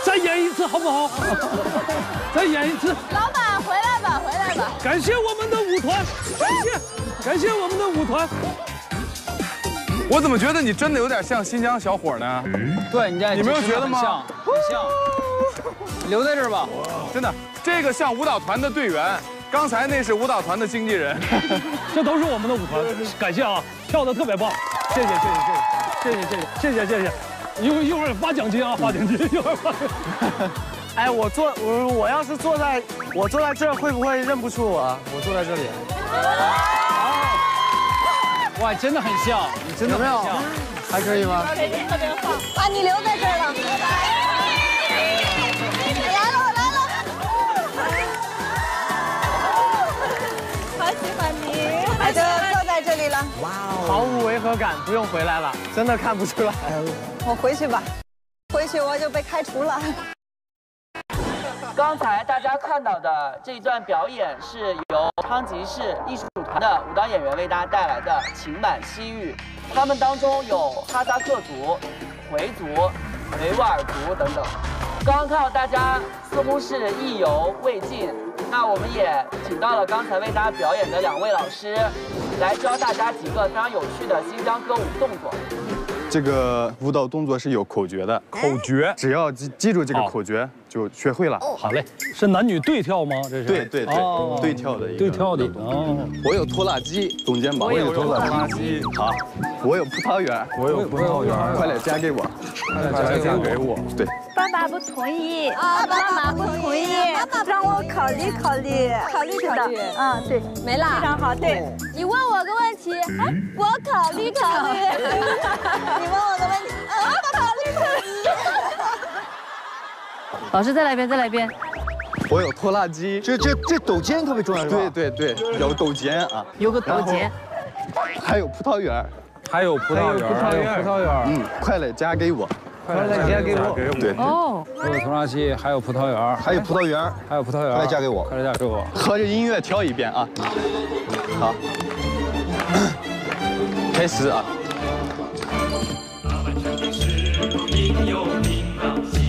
再演一次好不好？再演一次。
老板回来吧回来吧。
感谢我们的舞团。感谢感谢我们的舞团。
我怎么觉得你真的有点像新疆小伙呢？
对你
没有觉得吗？
像像。留在这儿吧。
真的这个像舞蹈团的队员刚才那是舞蹈团的经纪人。
这都是我们的舞团感谢啊跳的特别棒。谢谢谢谢谢谢谢谢谢谢谢谢谢谢谢。一会一会儿发奖金啊，发奖金，一会儿发。
哎，我坐我我要是坐在我坐在这儿，会不会认不出我啊？我坐在这里。
哇，真的很像，你真的很像，
还可以吗？
肯定特别棒。
啊，你留在这儿了。在这里了。
哇哦，毫无违和感，不用回来了，真的看不出来。
我回去吧，回去我就被开除了。
刚才大家看到的这一段表演是由昌吉市艺术团的舞蹈演员为大家带来的《情满西域》，他们当中有哈萨克族、回族、维吾尔族等等。刚刚看到大家似乎是意犹未尽，那我们也请到了刚才为大家表演的两位老师，来教大家几个非常有趣的新疆歌舞动作。
这个舞蹈动作是有口诀的，
口诀，
只要记记住这个口诀就学会了。
好嘞，是男女对跳吗？这是
对对对，对跳的一个
对跳的
哦。我有拖拉机，中间吧。
我有拖拉
机。好，我有葡萄园，
我有葡萄园，
快点嫁给我，
快点嫁给我。
对。
爸爸不同意
啊，
妈妈不同意，
让我考虑考虑，
考虑考虑。
嗯，对，
没了，
非常好。对，
你问我个问题，我考虑考虑。
你问我个问题，啊，我考虑考虑。
老师再来一遍，再来一遍。
我有拖拉机，
这这这抖肩特别重要，是吧？
对对对，有抖肩啊，
有个抖肩，
还有葡萄园，
还有葡萄园，
还有葡萄园。
嗯，快来加给我，
快来加给我。
对。
哦。
我有拖拉机，还有葡萄园，
还有葡萄园，
还有葡萄园。
快来加给我，
快来加给我。
合着音乐跳一遍啊。好。开始啊。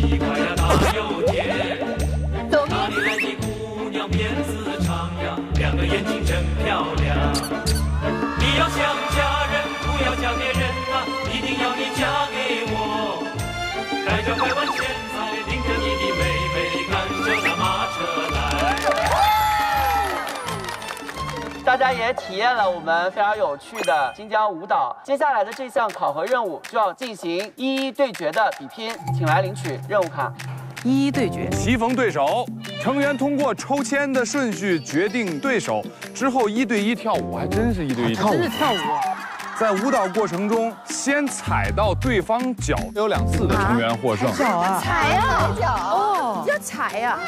西瓜呀，大又甜
哪里来的姑娘辫子长呀，两个眼睛真漂亮。你要想嫁人，不要嫁别人
大家也体验了我们非常有趣的新疆舞蹈。接下来的这项考核任务就要进行一一对决的比拼，请来领取任务卡。
一一对决，
棋逢对手，成员通过抽签的顺序决定对手，之后一对一跳舞，还真是一对一跳舞。
真是跳舞。
在舞蹈过程中，先踩到对方脚有两次的成员获胜。
脚啊！
踩呀！
踩脚
哦，要踩呀！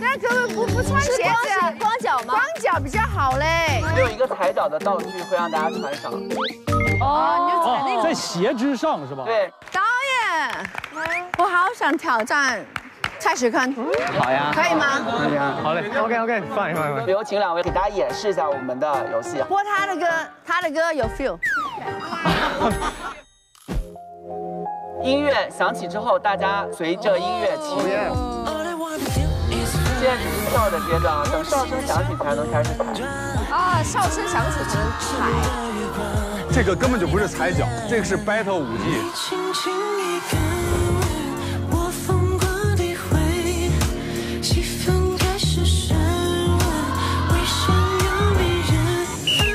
那可不不不穿鞋子，
光脚吗？
光脚比较好嘞。
还有一个踩脚的道具会让大家穿上。
哦，你就踩那个。
在鞋之上是吧？
对。
导演，我好想挑战。蔡徐坤，
好呀，
可以吗？
可以啊，好嘞，OK OK，放一放一放。
有请两位给大家演示一下我们的游戏。
播他的歌，他的歌有 feel。
音乐响起之后，大家随着音乐起舞。现在只是音跳的阶段啊，等哨声响起才能开始踩。
啊，哨声响起才能踩。
这个根本就不是踩脚，这个是 battle 舞技。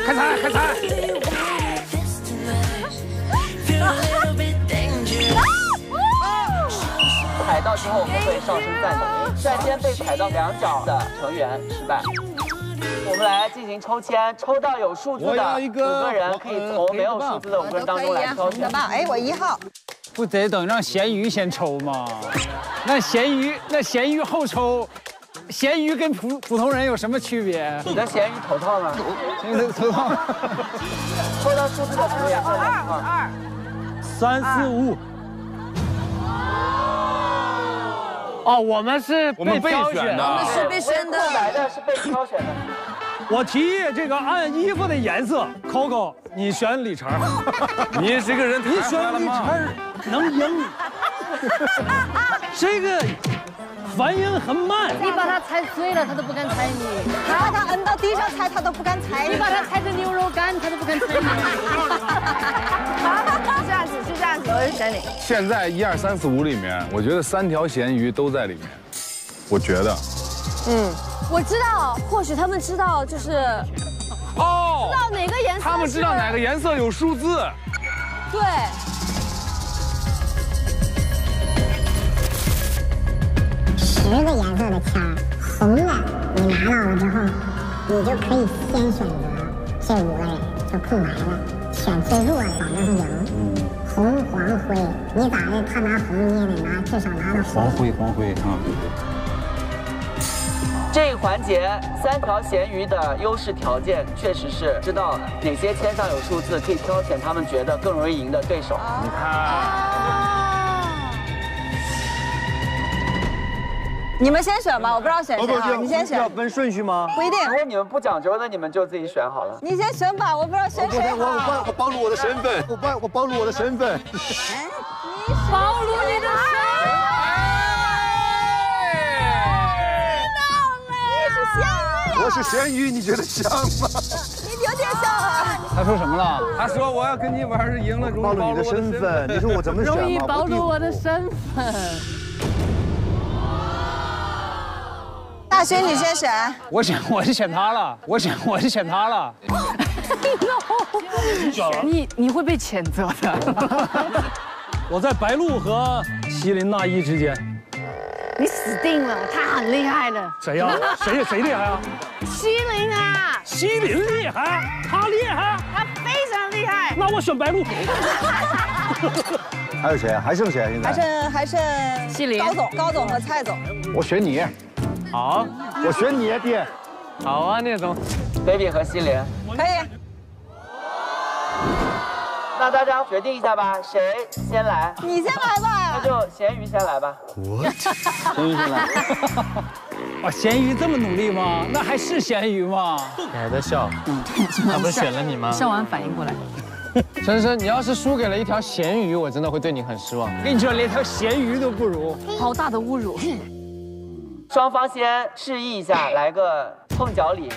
开踩，开踩！
到之后我们会哨声暂停，率先被踩到两脚的成员失败。我们来进行抽签，抽到有数字的五个人可以从没有数字的五个人当中来挑选。
哎，我一号。
不得等让咸鱼先抽吗？那咸鱼，那咸鱼后抽。咸鱼跟普普通人有什么区别？
你的咸鱼头套呢？
咸鱼头套。
抽到数字的成员二
二
三四五。
哦，我们是
我们被选的，
我们是被选的，
来的是被挑选的。
我提议这个按衣服的颜色，Coco，你选李晨。
你这个人，
你选李晨能赢。这个。反应很慢，
你把他踩碎了，他都不敢踩你；
他把他摁到地上踩，他都不敢踩
你；你把他踩成牛肉干，他都不敢踩你。
好，这样子，是这样子，我就选你。
现在一二三四五里面，我觉得三条咸鱼都在里面。我觉得，
嗯，我知道，或许他们知道，就是哦，知道哪个颜色，
他们知道哪个颜色有数字，
对。
十个颜色的签儿，红的你拿到了之后，你就可以先选择这五个人就空白了，选最弱的保证是赢。红、黄、灰，你咋的？他拿红，你也得拿，至少拿到
黄灰，黄灰啊。
这一环节三条咸鱼的优势条件确实是知道哪些签上有数字，可以挑选他们觉得更容易赢的对手。
你看。
你们先选吧，我不知道选谁啊，你先选。
要分顺序吗？
不一定。
如果你们不讲究，那你们就自己选好了。
你先选吧，我不知道选谁
我我我暴露我的身份，我暴我暴露我的身份。
你暴露你的身份。
你是咸鱼。
我是咸鱼，你觉得像吗？
你有点像啊。
他说什么了？
他说我要跟你玩是赢了，容易暴
露你的身份。你说我怎么选
容易暴露我的身份。
大勋，你先选。
我选，我是选他了。我选，我是选他了。
你你会被谴责的。
我在白鹿和麒麟娜依之间。
你死定了，他很厉害的。
谁呀？谁谁厉害啊？
麒麟啊！
麒麟厉害，他厉害，
他非常厉害。
那我选白鹿。
还有谁？还剩谁？现在
还剩还剩
麒麟、
高总、高总和蔡总。
我选你。
好，
我选你，爹。
好啊，聂总。
baby 和西林。
可以。
那大家决定一下吧，谁先来？
你先来吧。
那就咸鱼先来吧。
咸鱼先来。
哇，咸鱼这么努力吗？那还是咸鱼吗？
你还在笑？嗯，他不是选了你吗？
笑完反应过来。
深深，你要是输给了一条咸鱼，我真的会对你很失望。
跟你说，连条咸鱼都不如，
好大的侮辱。
双方先示意一下，来个碰脚礼。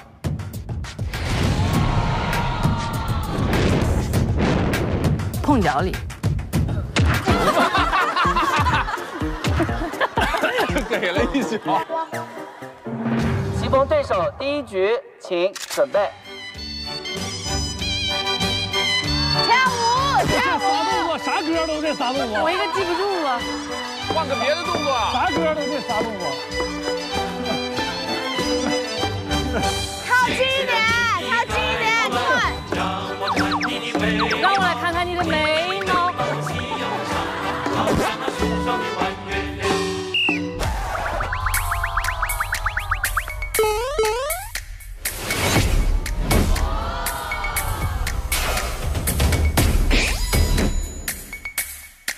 碰脚礼。
给了一脚。
棋逢对手，第一局请准备。
跳舞，跳
啥动作？啥歌都这仨动作。
我一个记不住了。
换个别的动作。
啥歌都这啥动作。
靠近一点，靠近一点，快！
让我来看看你的眉毛。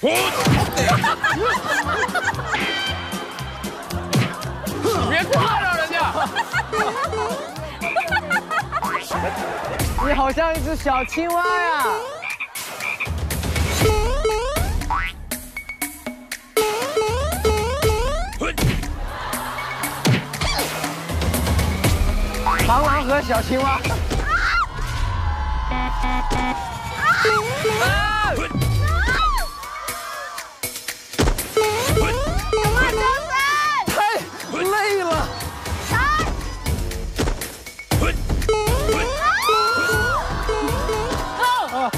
别 抓着人家！
你好像一只小青蛙呀！螳螂和小青蛙。太累了。来。啊！
啊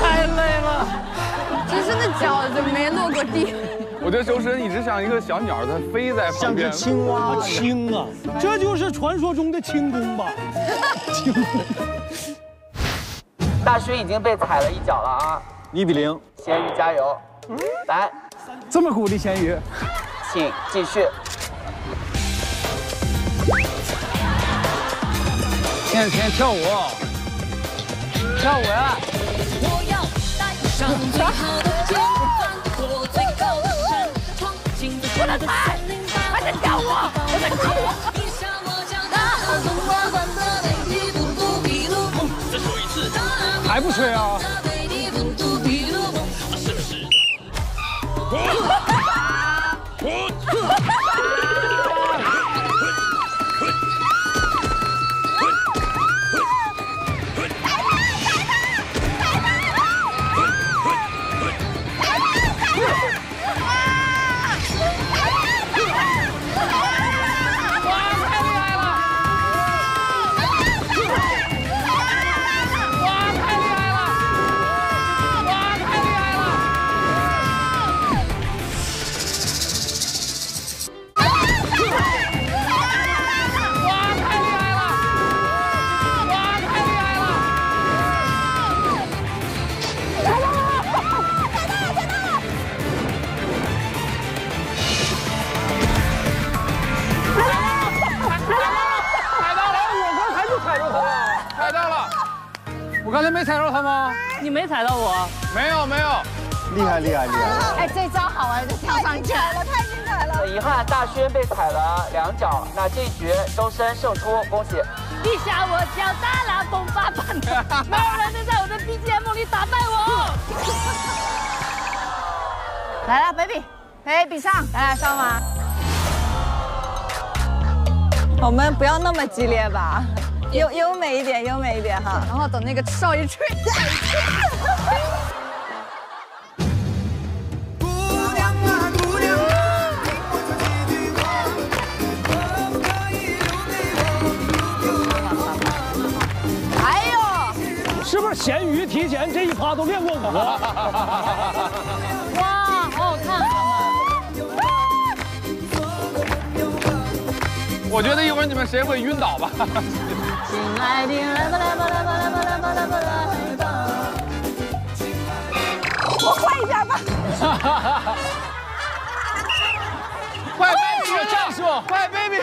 太累了。
深深的脚就没落过地。
我觉得周深一直像一个小鸟，它飞在旁边，
像只青蛙，轻啊！这就是传说中的轻功吧？轻功。
大勋已经被踩了一脚了啊！
一比零，
咸鱼加油！来，
这么鼓励咸鱼，
请继续。
现在先跳舞，跳舞呀！
我要带上最好的
还不吹啊？没
有没有，
厉害厉害厉害！
哎，这招好玩，就跳上去
了，太精彩了！
很遗憾，大轩被踩了两脚，那这一局周深胜出，恭喜！
陛下我脚大了，蹦吧吧的，没有人能在我的 BGM 里打败我。
来了，baby，baby 上，来来上吗。我们不要那么激烈吧，优优美一点，优美一点哈。
然后等那个哨一吹，
咸鱼提前这一趴都练过舞？
哇，好好看他们。
我觉得一会儿你们谁会晕倒吧？
亲爱的，来吧来吧来吧来吧来吧来吧来吧。
我快一点吧。
快 baby 的战术，快 baby。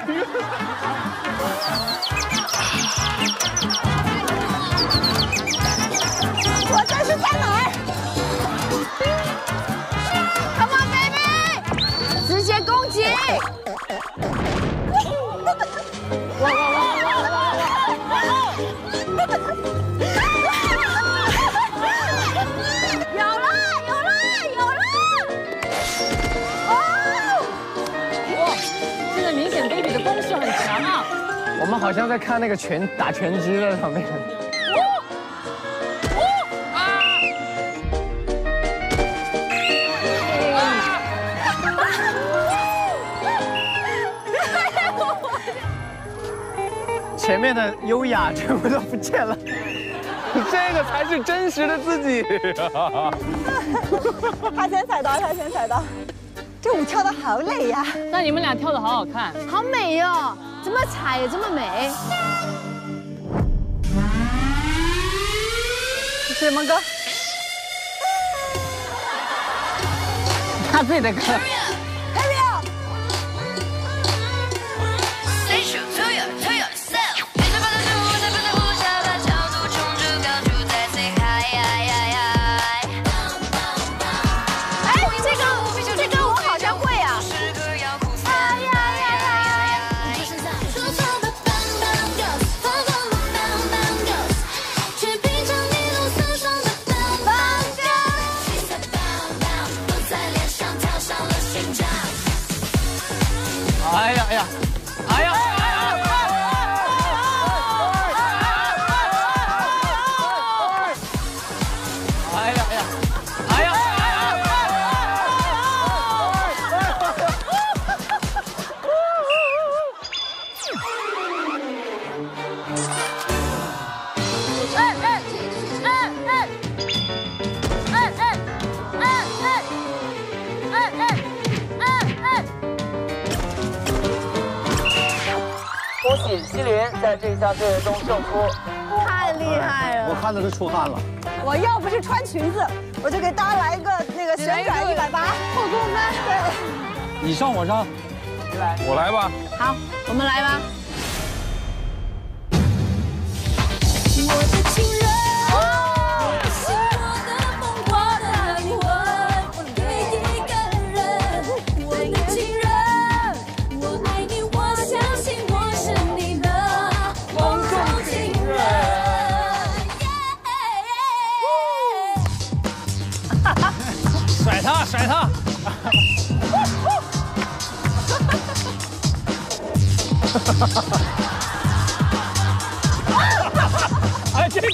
我这是在哪
？Come on baby，直接攻击！哇哇哇哇哇哇！有了有了有了！
哦！哇，现在明显 baby 的攻势很强啊！
我们好像在看那个拳打拳击的场面。前面的优雅全部都不见了，这个才是真实的自己。
他先踩到，他先踩到，这舞跳的好累呀！
那你们俩跳的好好看，
好美哟，怎么踩也这么美。
是蒙哥，他自己的歌。
恭喜西林在这一项作业中胜出，
太厉害了！
我看着都出汗了。
我要不是穿裙子，我就给大家来一个那个旋转一百八后空翻。对，
你上我上，
来，
我来吧。
好，我们来吧。
哎，这个。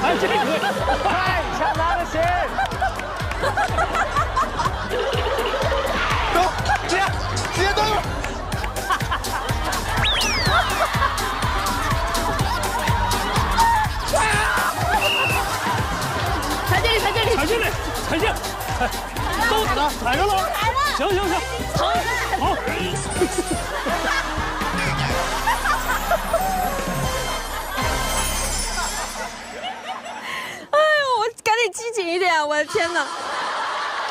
哎，这个
太抢他的心。
走，直接直接登。
踩这里，踩这里，
踩这里，踩这，都踩着，踩着了，行行行，好。
哎呦，我赶紧系紧一点！我的天哪！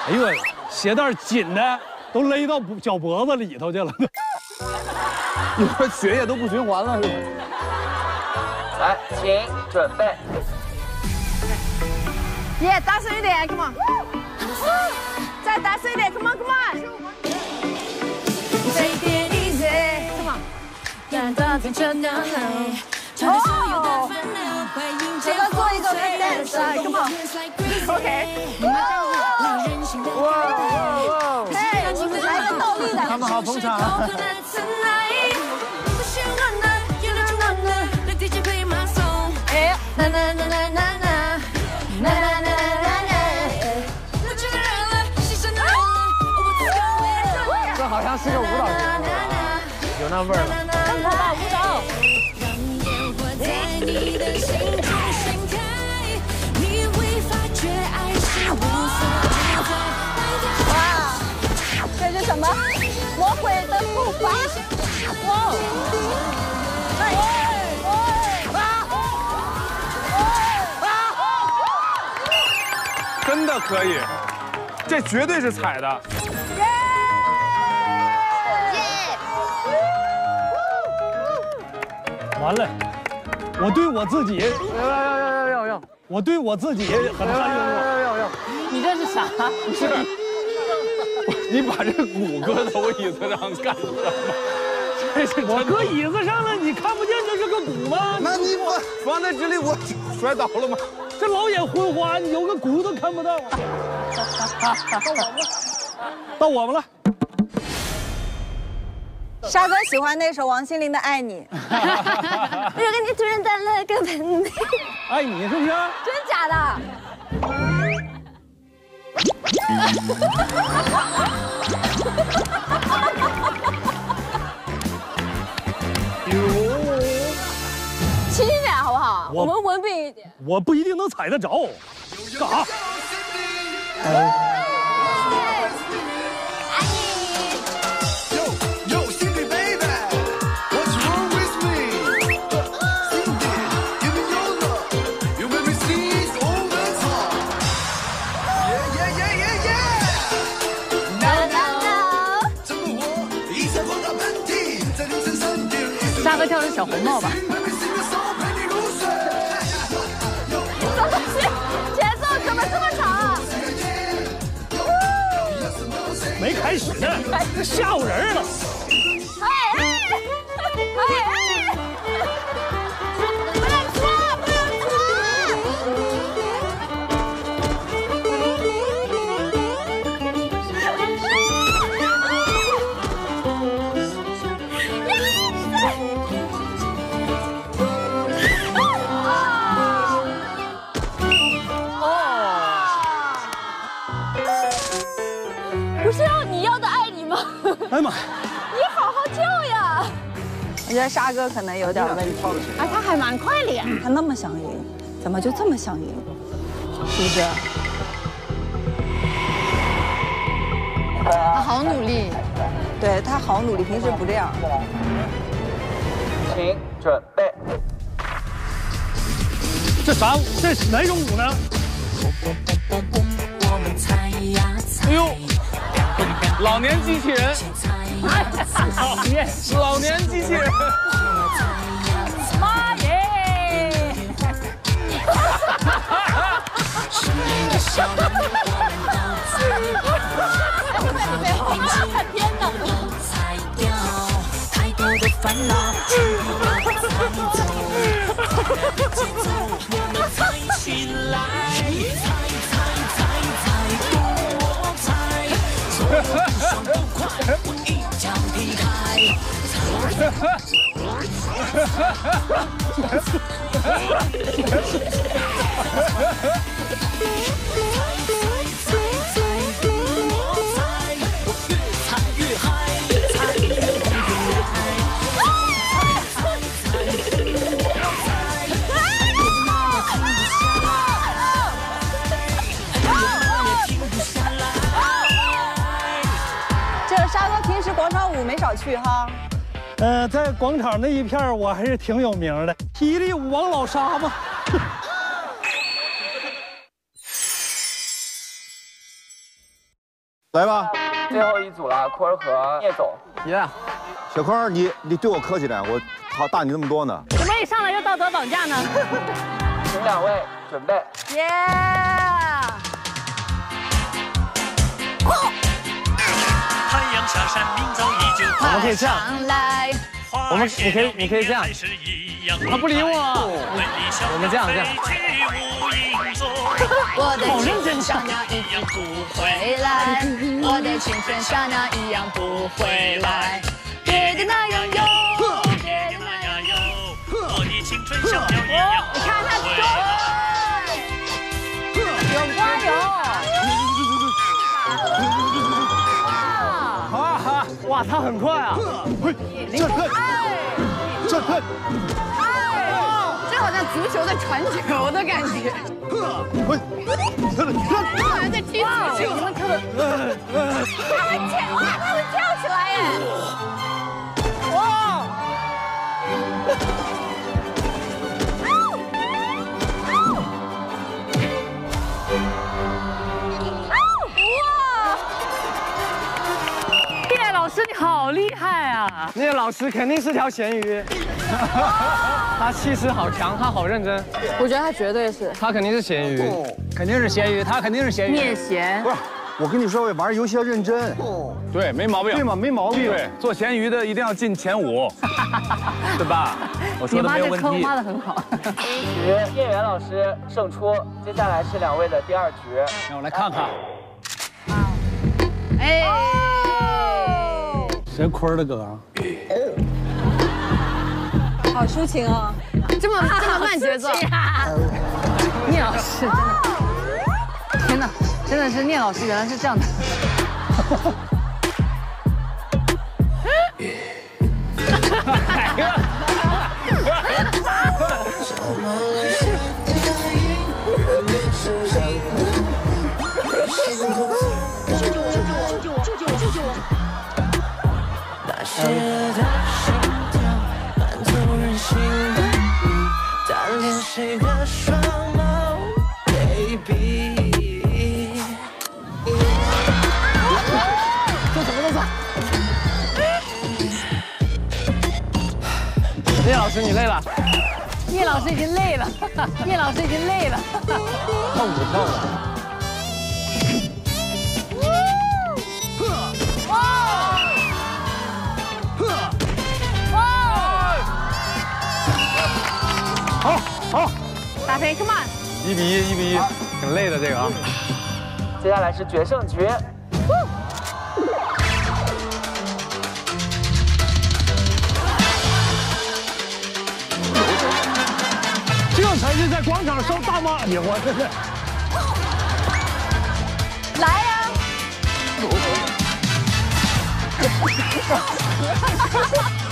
哎呦，鞋带紧的都勒到脚脖子里头去了。
你说血液都不循环了是吧？
来，请准备。
耶，大声一点，Come on！再打碎一点，Come on Come on。
飞碟 easy。Come on。感到天真的很。哦。
谁要做一个 dance？来，Come on。OK。
哇哇哇！
哎，我们来个倒立的。
他们好捧场啊！
哎，啦啦啦啦。
有那味儿了。
奔跑吧，舞蹈！哇，这是什么？魔鬼的步伐！哇！哎！
这可以，这绝对是踩的。
完了，我对我自己，
要要要要要要，
我对我自己很堪忧啊。
要要要，你这是啥？
不是，你把这鼓搁在我椅子上干什么？这是
我搁椅子上了，你看不见这是个鼓吗？
那你我放在这里，我 摔倒了吗？
这老眼昏花，你有个鼓都看不到。到我们了，
沙哥喜欢那首王心凌的《爱你》。
我跟你突然打了个喷嚏。
爱你是不是？
真假的？轻一点好不好？
我
我们文明一点。
我不一定能踩得着，干啥？
小红帽吧？
什么东西？节奏怎么这么长啊？
没开始呢，这吓唬人了。
哎
呀妈！
你好好跳呀！
我觉得沙哥可能有点问题。
啊，他还蛮快的呀。
他那么想赢，怎么就这么想赢？是不是？
他好努力，
对他好努力，平时不这样。
请准备。
这啥？这是哪种舞呢？
哎呦，老年机器人，
老年
老年机器人，
妈耶！
烦恼，请你不要再走，节奏我们踩起来，踩踩踩踩，跟我踩，
这沙哥平时广场舞没少去哈。
呃，在广场那一片儿我还是挺有名的，霹雳舞王老沙嘛。
来吧，
最后一组了，坤儿和聂总。
耶，小坤儿，你你对我客气点，我好大你那么多呢。
怎么一上来就道德绑架呢？
请两位准备。
耶！
太阳下山，明早依旧
我们可以这样我们你可以你可以这样，他不理我，我们这样这样。
我的青春像那一样不回来，我的青春像那一样不回来，别的那样
哇，他很快啊！这，这，
这好像足球在传球的感觉。
喂，
好像在踢足球。
他们跳，哇，他们跳起来耶！
哇！
啊？那个老师肯定是条咸鱼，他气势好强，他好认真。
我觉得他绝对是。
他肯定是咸鱼，
肯定是咸鱼，他肯定是咸鱼。
面咸。
不是，我跟你说，玩游戏要认真。
对，没毛病。
对吗？没毛病。
对，做咸鱼的一定要进前五，对吧？我说的没有问题。
你妈这坑挖的很好。
第一局叶元老师胜出，接下来是两位的第二局。
让我来看看。
哎。
谁坤的歌啊？
好抒情哦，
这么这么慢节奏。
聂老师，天哪，真的是聂老师，原来是这样的。
谁的双眸，baby？
做什么动作？聂老师，你累了？
聂老师已经累了，聂老师已经累了。
痛不痛啊？好，好，
打飞，come on！
一比一，一比一，挺累的这个啊。
接下来是决胜局。
这才是在广场烧大妈烟花，这是。
来呀！
他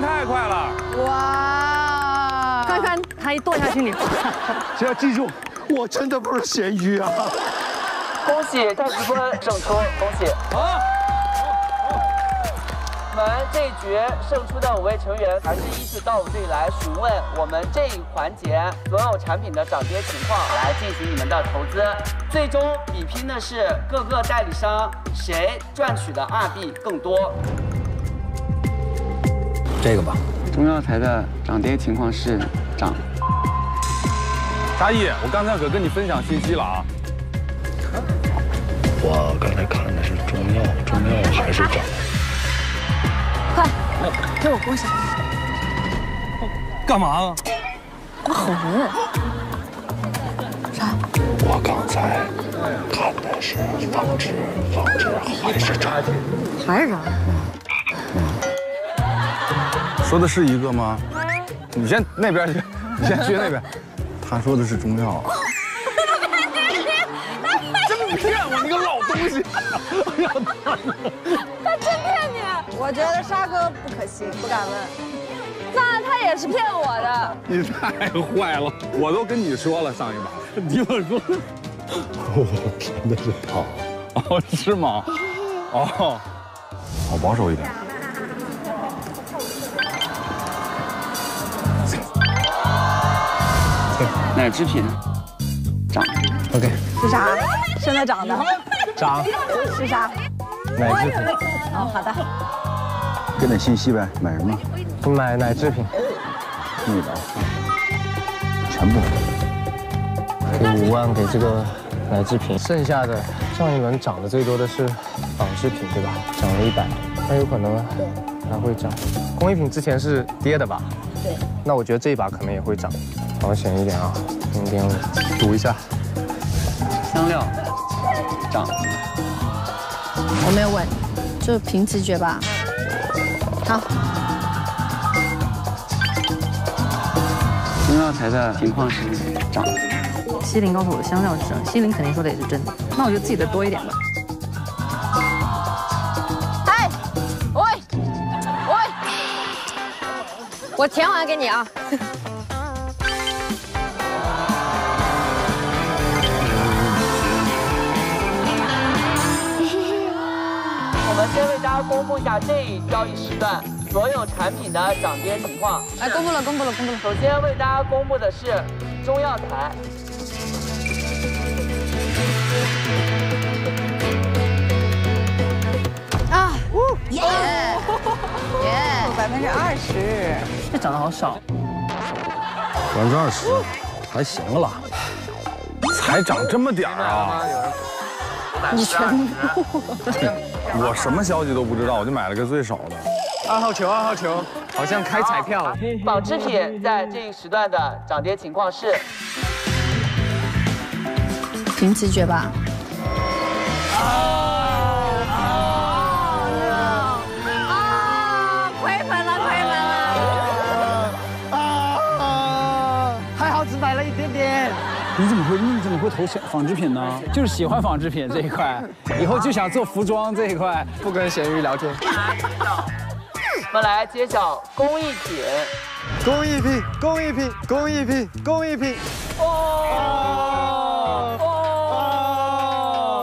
太快了。
哇！看看他一剁下去，你
只要记住，我真的不是咸鱼啊！
恭喜戴志坤胜出，恭喜！
好。
我们这一局胜出的五位成员，还是依次到我们这里来询问我们这一环节所有产品的涨跌情况，来进行你们的投资。最终比拼的是各个代理商谁赚取的二币更多。
这个吧。
中药材的涨跌情况是涨。
大义，我刚才可跟你分享信息了啊。
我刚才看的是中药，中药还是涨。
快，给我恭喜！
干嘛啊？
我好人。啥？
我刚才看的是纺织，纺织还是涨。
还是涨？
说的是一个吗？你先那边去，你先去那边。他说的是中药。
真骗我，你个老东西！
他真骗你！我觉得沙哥不可信，不敢问。那他也是骗我的。
你太坏了，我都跟你说了上一把，
你我说，
我真的是他。
哦，是吗？哦，好保守一点。
奶制品涨
，OK。
是啥？现在涨的。
涨。
是啥？
奶制品。
哦，好的。
给点信息呗，买什么？
买奶制品。
你的。全部。
给五万给这个奶制品，剩下的上一轮涨的最多的是纺织品，对吧？涨了一百，那有可能还会涨。工艺品之前是跌的吧？
对。
那我觉得这一把可能也会涨，保险一点啊，零点五，赌一下。
香料涨。
我没有问，就凭直觉吧。
好。
中药材的情况是涨。
西林告诉我的香料是涨，西林肯定说的也是真的，那我就自己的多一点吧。
我填完给你啊。
我们先为大家公布一下这一交易时段所有产品的涨跌情况。
哎，公布了，公布了，公布了。
首先为大家公布的是中药材。
耶耶，
百分之二十，
这涨得好少。
百分之二十，还行了，才涨这么点儿啊！
你全部，
我什么消息都不知道，我就买了个最少的。
二号球，二号球，好像开彩票。
纺织品在这一时段的涨跌情况是
凭直觉吧。
啊！
只买了一点点。你怎么会你怎么会投纺织品呢？就是喜欢纺织品这一块，以后就想做服装这一块，不跟咸鱼聊天。
我们来揭晓工艺品。
工艺品，工艺品，工艺品，工艺品。
哦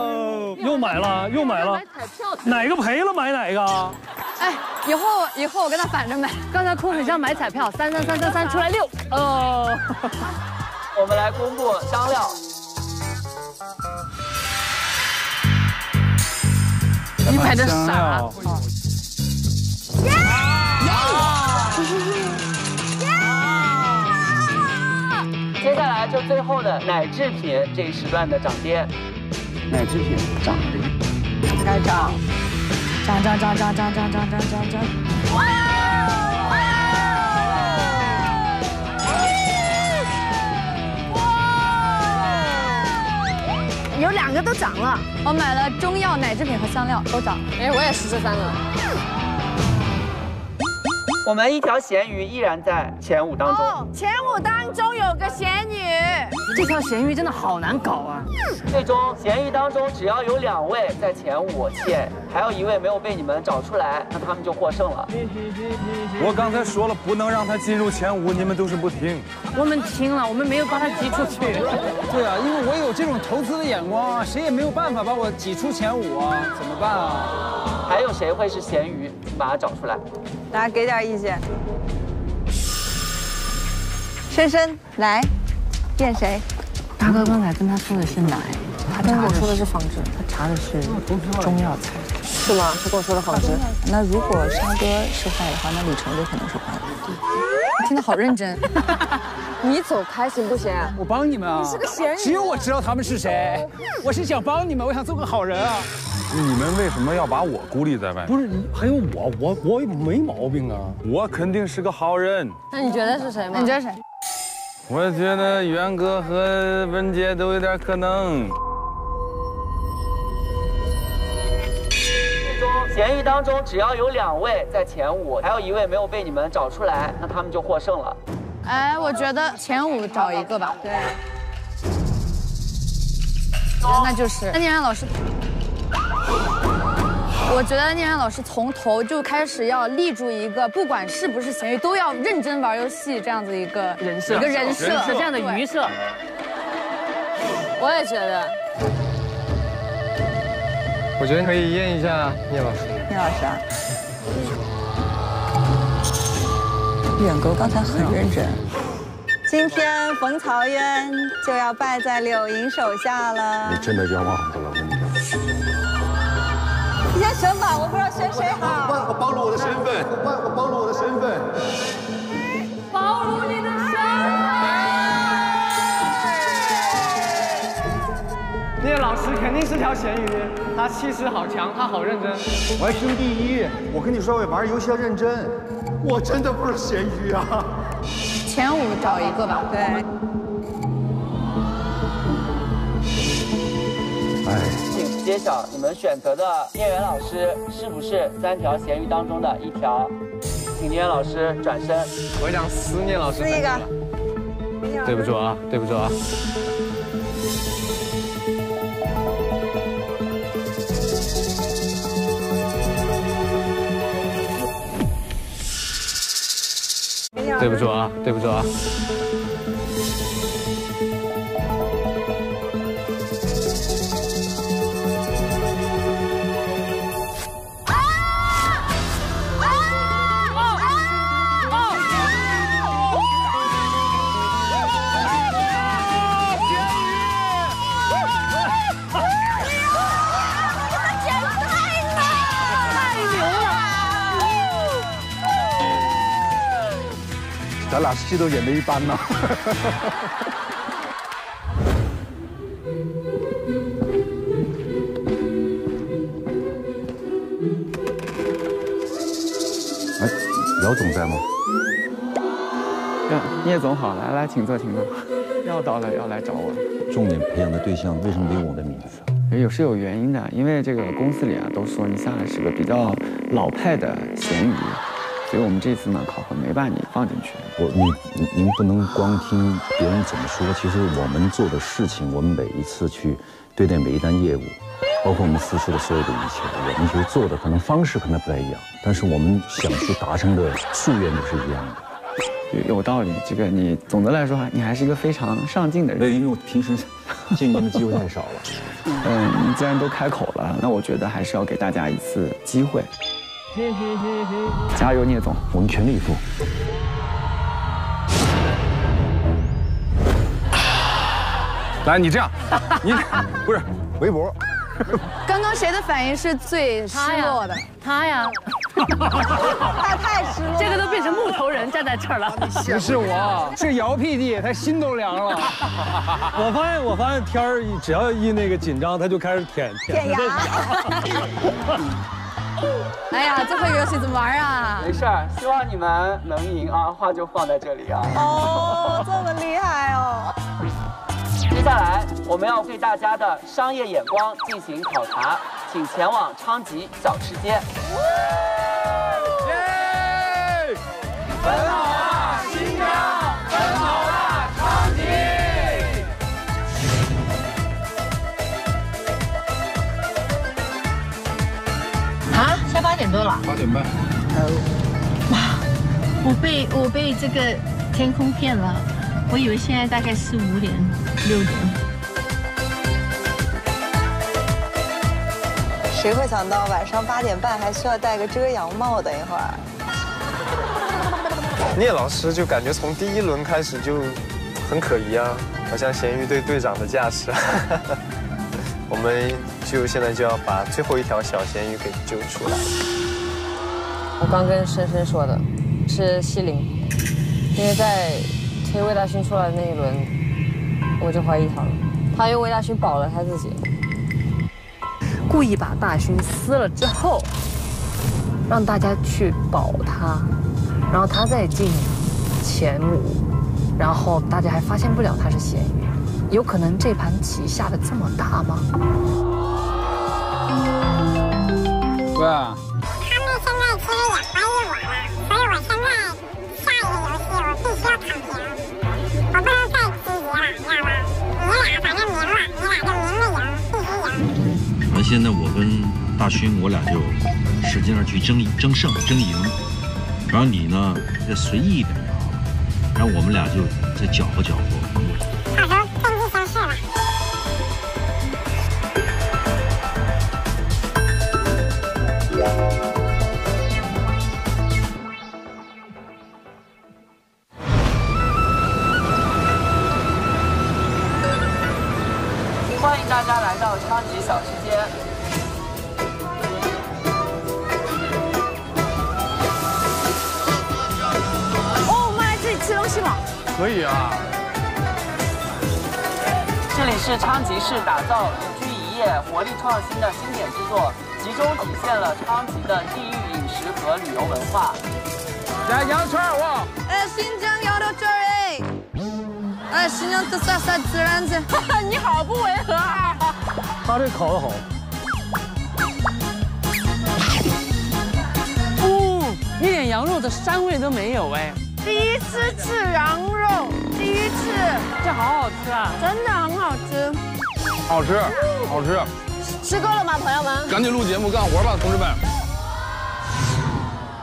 哦！又买了，又买了。买彩票哪个赔了买哪个？
哎，以后以后我跟他反着买。
刚才空很像买彩票，三三三三三出来六。哦。
我们来公布香料。
你买的啥？
接下来就最后的奶制品这一时段的涨跌。奶制品涨，
该涨，涨涨涨涨涨涨涨涨涨涨。
有两个都涨了，我买了中药、奶制品和香料都涨。
哎，我也是这三个。
我们一条咸鱼依然在前五当中。哦，
前五当中有个咸鱼。
这条咸鱼真的好难搞啊！
最终咸鱼当中只要有两位在前五，且还有一位没有被你们找出来，那他们就获胜了。
我刚才说了不能让他进入前五，你们都是不听。
我们听了，我们没有把他挤出去。
对啊，因为我有这种投资的眼光啊，谁也没有办法把我挤出前五啊，怎么办啊？
还有谁会是咸鱼？把它找出来。
大家给点意见。深深来，验谁？
大哥刚才跟他说的是奶，他跟我说的是纺织，他查的是中药材，
是吗？他跟我说的纺织。
那如果沙哥是坏的话，那李成就可能是坏的。
听得好认真。
你走开行不行？
我帮你们啊！
你是个闲人。
只有我知道他们是谁。我是想帮你们，我想做个好人啊。
你们为什么要把我孤立在外面？
不是，还有我，我我没毛病啊。
我肯定是个好人。
那你觉得是谁吗？
你觉得谁？
我觉得元哥和文杰都有点可能。
最终咸鱼当中只要有两位在前五，还有一位没有被你们找出来，那他们就获胜了。
哎，我觉得前五找一个吧。
对。
那就是那念安老师。我觉得念安老师从头就开始要立住一个，不管是不是咸鱼，都要认真玩游戏这样子一个
人设，
一个人设，
是这样的鱼设。
我也觉得。
我觉得可以验一下聂老师。
聂老师啊。远哥刚才很认真。今天冯曹渊就要败在柳莹手下了。
你真的冤枉我了，我跟你讲。
你先选吧，我不知道选谁好。
万我暴露我的身份，万我暴露我的身份。
暴露你的
老师肯定是条咸鱼，他气势好强，他好认真。
我还争第一，我跟你说，我玩游戏要认真。我真的不是咸鱼啊。
前五找一个吧。
对。
哎。
请揭晓你们选择的聂远老师是不是三条咸鱼当中的一条？请聂远老师转身。
我想思念老师。
四一个。
对不住啊，对不住啊。对不住啊，对不住啊。
咱俩戏都演的一般呢。哎，姚总在吗？
呀，聂总好，来来，请坐，请坐。要到了，要来找我。
重点培养的对象为什么没有我的名字？
有是有原因的，因为这个公司里啊，都说你下来是个比较老派的咸鱼，所以我们这次呢考核没把你放进去。
我你您您不能光听别人怎么说，其实我们做的事情，我们每一次去对待每一单业务，包括我们付出的所有的一切，我们其实做的可能方式可能不太一样，但是我们想去达成的夙愿都是一样的。
有道理，这个你总的来说，你还是一个非常上进的人。
因为我平时 见您的机会太少了。
嗯，你既然都开口了，那我觉得还是要给大家一次机会。加油，聂总，
我们全力以赴。
来，你这样，你 不是围脖。
刚刚谁的反应是最失落的？
他呀，
他太失落，
这个都变成木头人站在这儿了。
不是我，是姚 PD，他心都凉了。
我发现，我发现天儿只要一那个紧张，他就开始舔
舔牙。
哎呀，这个游戏怎么玩啊？
没事儿，希望你们能赢啊！话就放在这里啊。
哦，这么厉害哦。
接下来我们要对大家的商业眼光进行考察，请前往昌吉小吃街。
耶！很
下八点多了。
八点半。
哇，我被我被这个天空骗了。我以为现在大概是五点六点。
谁会想到晚上八点半还需要戴个遮阳帽？等一会儿。
聂老师就感觉从第一轮开始就很可疑啊，好像咸鱼队队长的架势。我们就现在就要把最后一条小咸鱼给救出来。
我刚跟深深说的，是西林，因为在。推魏大勋出来的那一轮，我就怀疑他了。他用魏大勋保了他自己，
故意把大勋撕了之后，让大家去保他，然后他再进前五，然后大家还发现不了他是咸鱼。有可能这盘棋下的这么大吗？
对
现在我
跟大勋，我俩就使劲儿去争争胜、争赢，然后你呢，再随意一点就好了。然后我们俩就再搅和搅和。
是打造宜居宜业、活力创新的经典之作，集中体现了昌吉的地域饮食和旅游文化。
来羊串哇！
哎，新疆要到这儿哎！哎，新疆的啥啥自然子，你好不违和啊！
他这烤的好。
哦，
一点羊肉的膻味都没有哎。
第一次吃羊肉，第一次，
这好好吃啊，
真的很好吃。
好吃，好吃。
吃够了吗，朋友们？
赶紧录节目干活吧，同志们。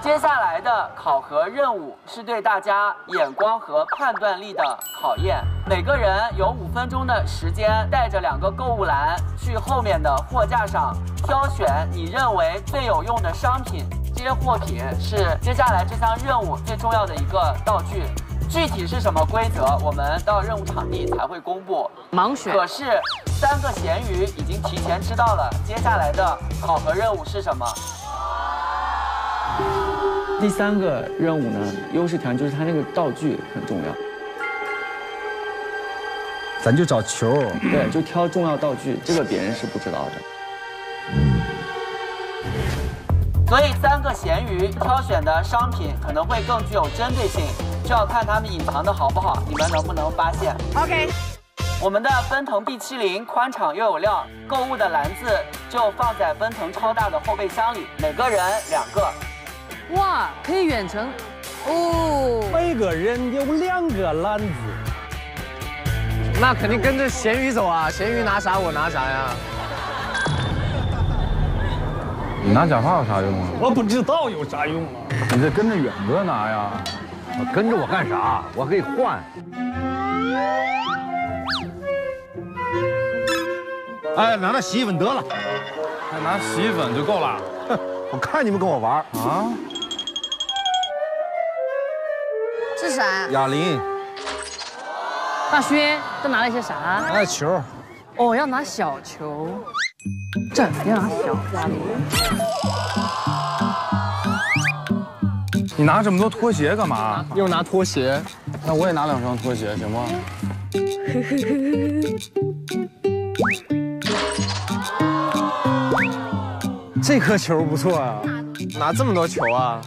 接下来的考核任务是对大家眼光和判断力的考验。每个人有五分钟的时间，带着两个购物篮去后面的货架上挑选你认为最有用的商品。这些货品是接下来这项任务最重要的一个道具。具体是什么规则，我们到任务场地才会公布。
盲选。
可是三个咸鱼已经提前知道了接下来的考核任务是什么。
第三个任务呢，优势条件就是它那个道具很重要。
咱就找球，
对，就挑重要道具，这个别人是不知道的。
所以三个咸鱼挑选的商品可能会更具有针对性，就要看他们隐藏的好不好，你们能不能发现
？OK。
我们的奔腾 B 七零宽敞又有料，购物的篮子就放在奔腾超大的后备箱里，每个人两个。
哇，可以远程
哦！每个人有两个篮子，
那肯定跟着咸鱼走啊！咸鱼拿啥我拿啥呀？
你拿假发有啥用啊？
我不知道有啥用啊！
你得跟着远哥拿呀？
跟着我干啥？我可以换。
哎，拿那洗衣粉得了，
拿洗衣粉就够了。
哼，我看你们跟我玩啊！
是啥？
哑铃。
大勋都拿了些啥？
拿球。
哦，要拿小球。这要拿小哑铃。
你拿这么多拖鞋干嘛？
又拿拖鞋。
那我也拿两双拖鞋，行吗？
这颗球不错啊！
拿这么多球啊！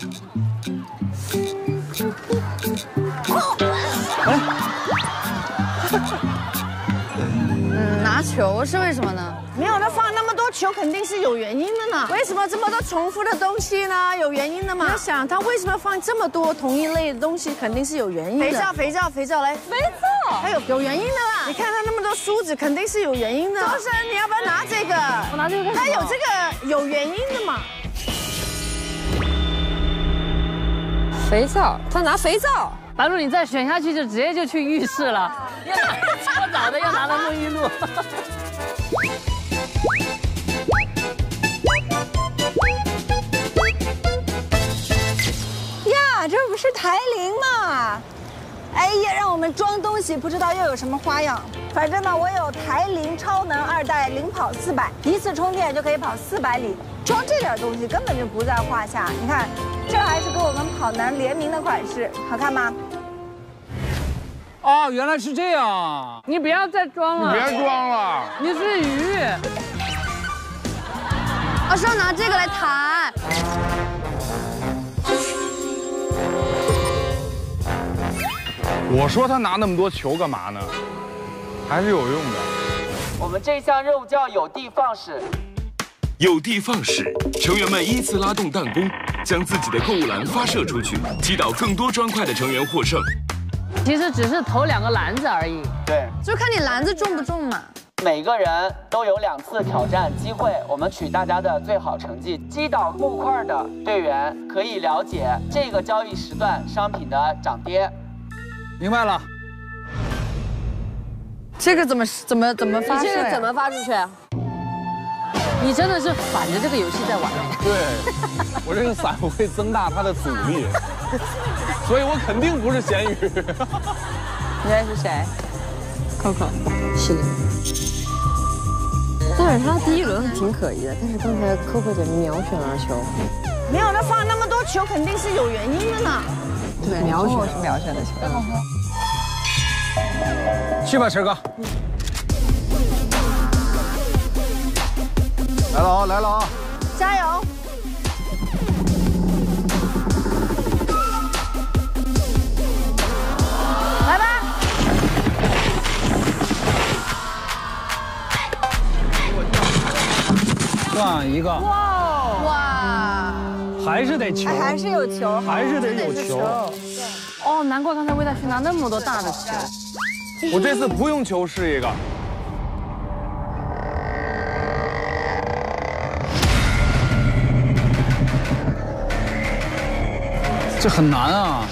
球是为什么呢？
没有，他放那么多球肯定是有原因的呢。为什么这么多重复的东西呢？有原因的吗？你要想他为什么放这么多同一类的东西，肯定是有原因的。肥皂，肥皂，肥皂，来，
肥皂，
还有有原因的啦。你看他那么多梳子，肯定是有原因的。周深，你要不要拿这个？
我拿这个干
他有这个有原因的嘛？
肥皂，他拿肥皂。
白露，你再选下去就直接就去浴室了。要拿了搓澡的，要拿了沐浴露。
呀，这不是台铃吗？哎呀，让我们装东西，不知道又有什么花样。反正呢，我有台铃超能二代，领跑四百，一次充电就可以跑四百里。装这点东西根本就不在话下。你看，这还是跟我们跑男联名的款式，好看吗？
哦，原来是这样。
你不要再装了，
你别装了。
你是鱼。
我，是要拿这个来弹。
我说他拿那么多球干嘛呢？还是有用的。
我们这项任务叫有的放矢。
有的放矢，成员们依次拉动弹弓，将自己的购物篮发射出去，击倒更多砖块的成员获胜。
其实只是投两个篮子而已。
对，
就看你篮子重不重嘛。
每个人都有两次挑战机会，我们取大家的最好成绩。击倒木块的队员可以了解这个交易时段商品的涨跌。
明白了。
这个怎么怎么怎么发射？
这个怎么发出去？
你真的是反着这个游戏在玩。
对，我这个伞会增大它的阻力，所以我肯定不是咸鱼。
你猜是谁
？Coco，
是。但是他第一轮挺可疑的，但是刚才 Coco 姐秒选了球。
没有，他放那么多球肯定是有原因的呢。
对，
秒选是秒选的球。
去吧，晨哥。
来了啊，来了啊！
加油！来吧！
断一个。
哇哇！
还
还是得球，
哎还是有球，
还是得有球。
哦，难怪刚才魏大勋拿那么多大的球。
我这次不用球试一个。
这很难啊！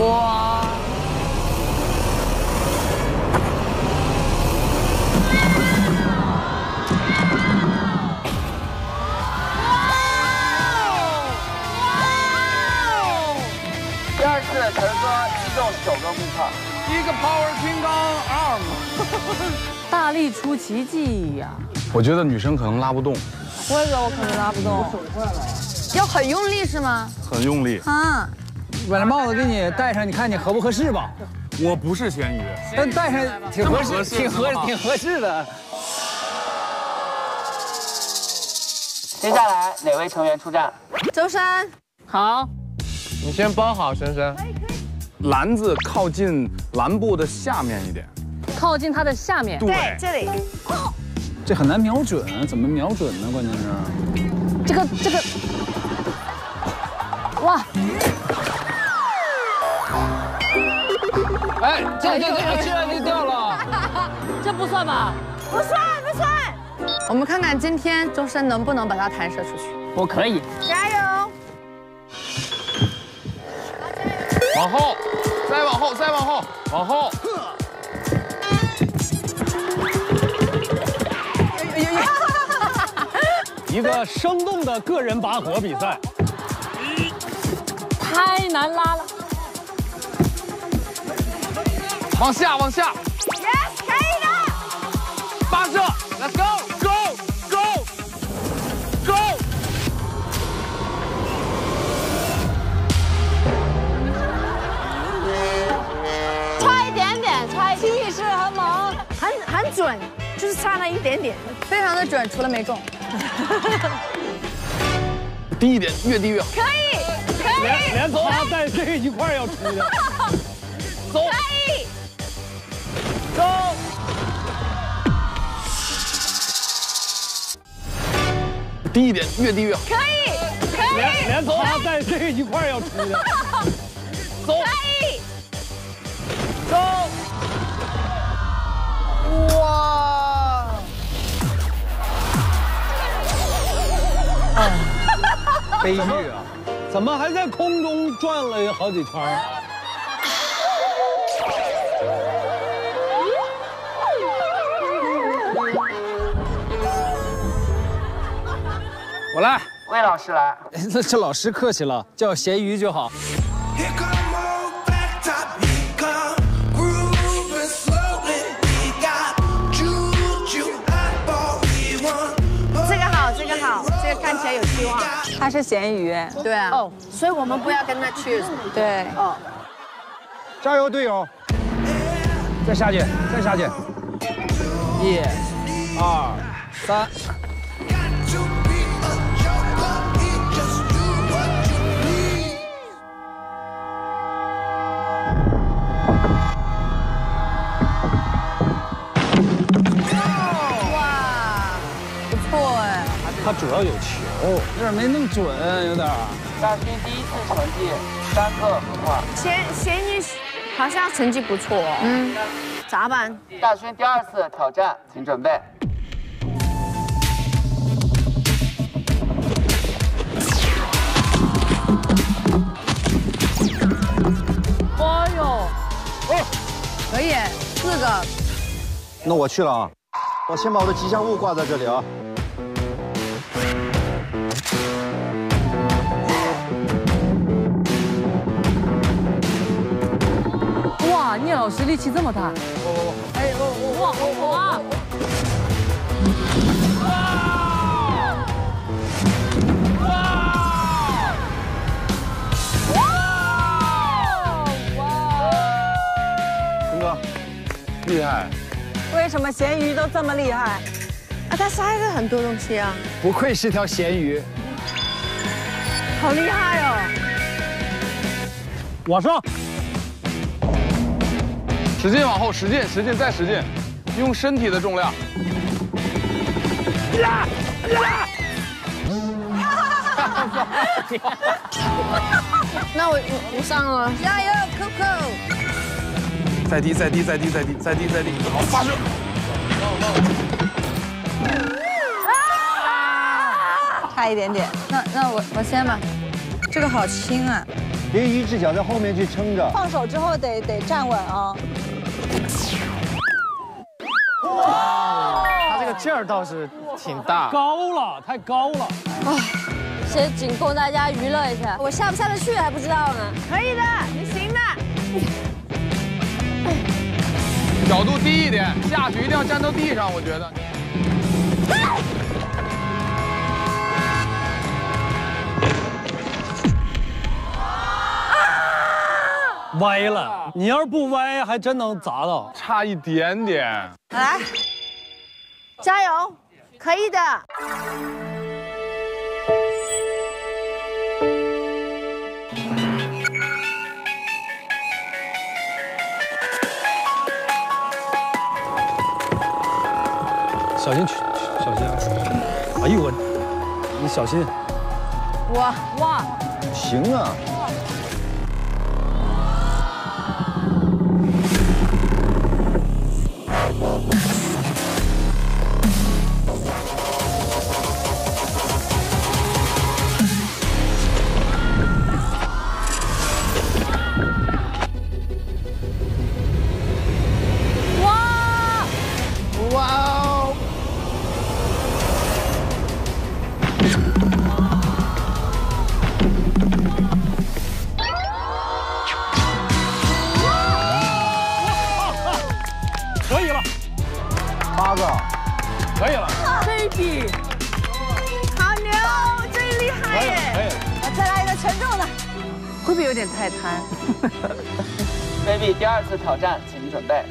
哇！
第二次陈哥击中九个顾客，
一个 power king arm。
大力出奇迹呀！
我觉得女生可能拉不动，
我也觉得我可能拉不动。
要很用力是吗？
很用力。
啊，
把这帽子给你戴上，你看你合不合适吧？
我不是咸鱼，
但戴上挺合适，
合适
挺合挺合适的。
接下来哪位成员出战？
周深，
好，
你先包好，深深。
篮子靠近篮部的下面一点。
靠近它的下面。
对
这里。
这很难瞄准，怎么瞄准呢？关键是，
这个这个，哇！
哎，这这这这就掉了。
这不算吧？
不算不算。
我们看看今天周深能不能把它弹射出去。
我可以。
加油！
往后，再往后，再往后，往后。
一个生动的个人拔河比赛，
太难拉了。
往下，往下
，Yes，可以的。
发射，Let's go，go，go，go。
准，就是差那一点点。
非常的准，除了没中。
低一点，越低越好。
可以，可以。
连他带这个一块要出去。
走，
可以。
走。低一点，越低越好。
可以，可以。
连连他带这个一块要出去。
走。
可以。
走。
哇！悲剧啊！
怎么还在空中转了好几圈儿？
我来，
魏老师来。
这 这老师客气了，叫咸鱼就好。
他是咸鱼，
对啊。
哦，所以我们不要跟他去。
对。
哦。
加油，队友！再下去，再下去。
一、二、三。
哇，不错哎。
他主要有球，
有点没弄准，有点。
大勋第一次成绩三个木块。
咸咸鱼好像成绩不错哦。嗯。咋办？
大勋第二次挑战，请准备。
哎呦，
哦，
可以，四个。
那我去了啊，我先把我的吉祥物挂在这里啊。
聂老师力气这么大。
我我我，
哎，我我哇，好火啊！
陈哥，厉害！
为什么咸鱼都这么厉害？
啊，他塞了很多东西啊，
不愧是条咸鱼。
好厉害哦！
我上，
使劲往后，使劲，使劲，再使劲。用身体的重量。
呀呀！
那我我我上了，加油，Coco！
再低，再低，再低，再低，再低，再低，好，发射！
差一点点。
那那我我先吧，这个好轻啊！
别一只脚在后面去撑着。
放手之后得得站稳啊！
他劲儿倒是挺大，
高了，太高了。
啊，先仅供大家娱乐一下，我下不下得去还不知道呢。
可以的，你行的。
角度低一点，下去一定要站到地上，我觉得。
啊歪了，你要是不歪，还真能砸到，
差一点点。
来，加油，可以的。
小心去，小心啊！哎呦我，你小心。
哇哇！
行啊。
太贪？
baby 第二次挑战，请准备。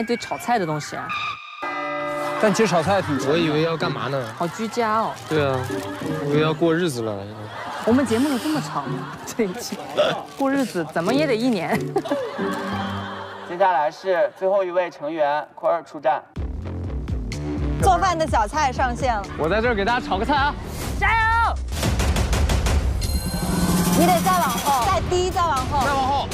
一堆炒菜的东西啊？
但其实炒菜挺……
我以为要干嘛呢？
好居家哦。
对啊，我以为要过日子了。
我们节目有这么长吗？这一期过日子怎么也得一年。
接下来是最后一位成员坤儿出战。
做饭的小菜上线了，
我在这儿给大家炒个菜啊！加油！
你得再往后，再低，再往后，
再往后。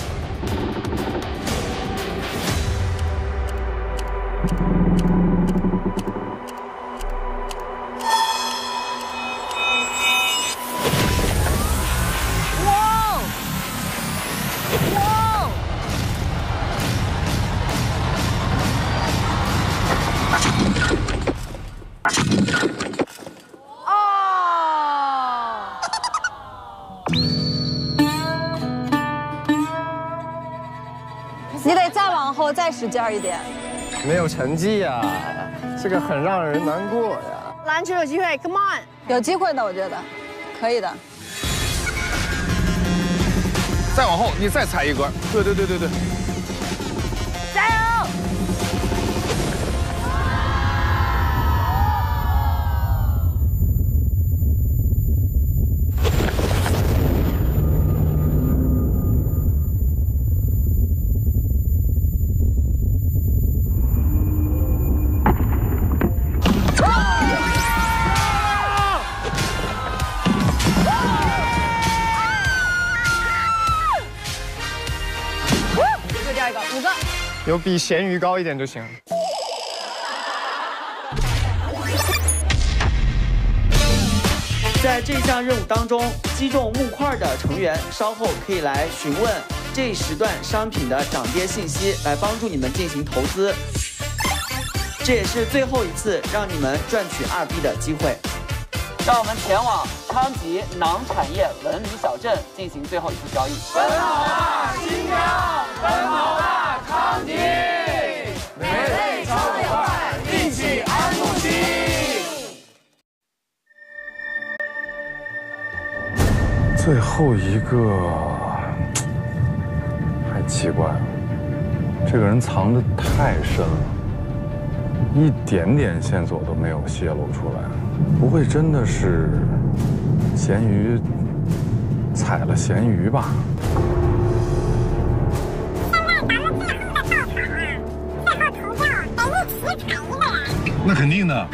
使劲儿一点。
没有成绩呀，这个很让人难过呀。
篮球有机会，Come on！
有机会的，我觉得可以的。
再往后，你再踩一格。对对对对对。
比咸鱼高一点就行。
在这项任务当中，击中木块的成员稍后可以来询问这时段商品的涨跌信息，来帮助你们进行投资。这也是最后一次让你们赚取二币的机会。让我们前往昌吉馕产业文旅小镇进行最后一次交易。
奔跑吧，新疆！奔跑吧，放你。美丽超有伴，一起安慕希。
最后一个，太奇怪了。这个人藏得太深了，一点点线索都没有泄露出来，不会真的是咸鱼踩了咸鱼吧？
那肯定的。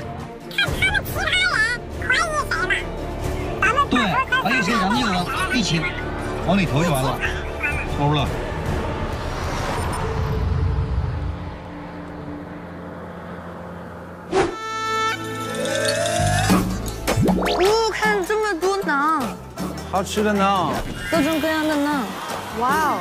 对，还有些咱们的一起往里投就完了，欧了。
哦，看这么多馕，
好吃的馕，
各种各样的馕，哇哦！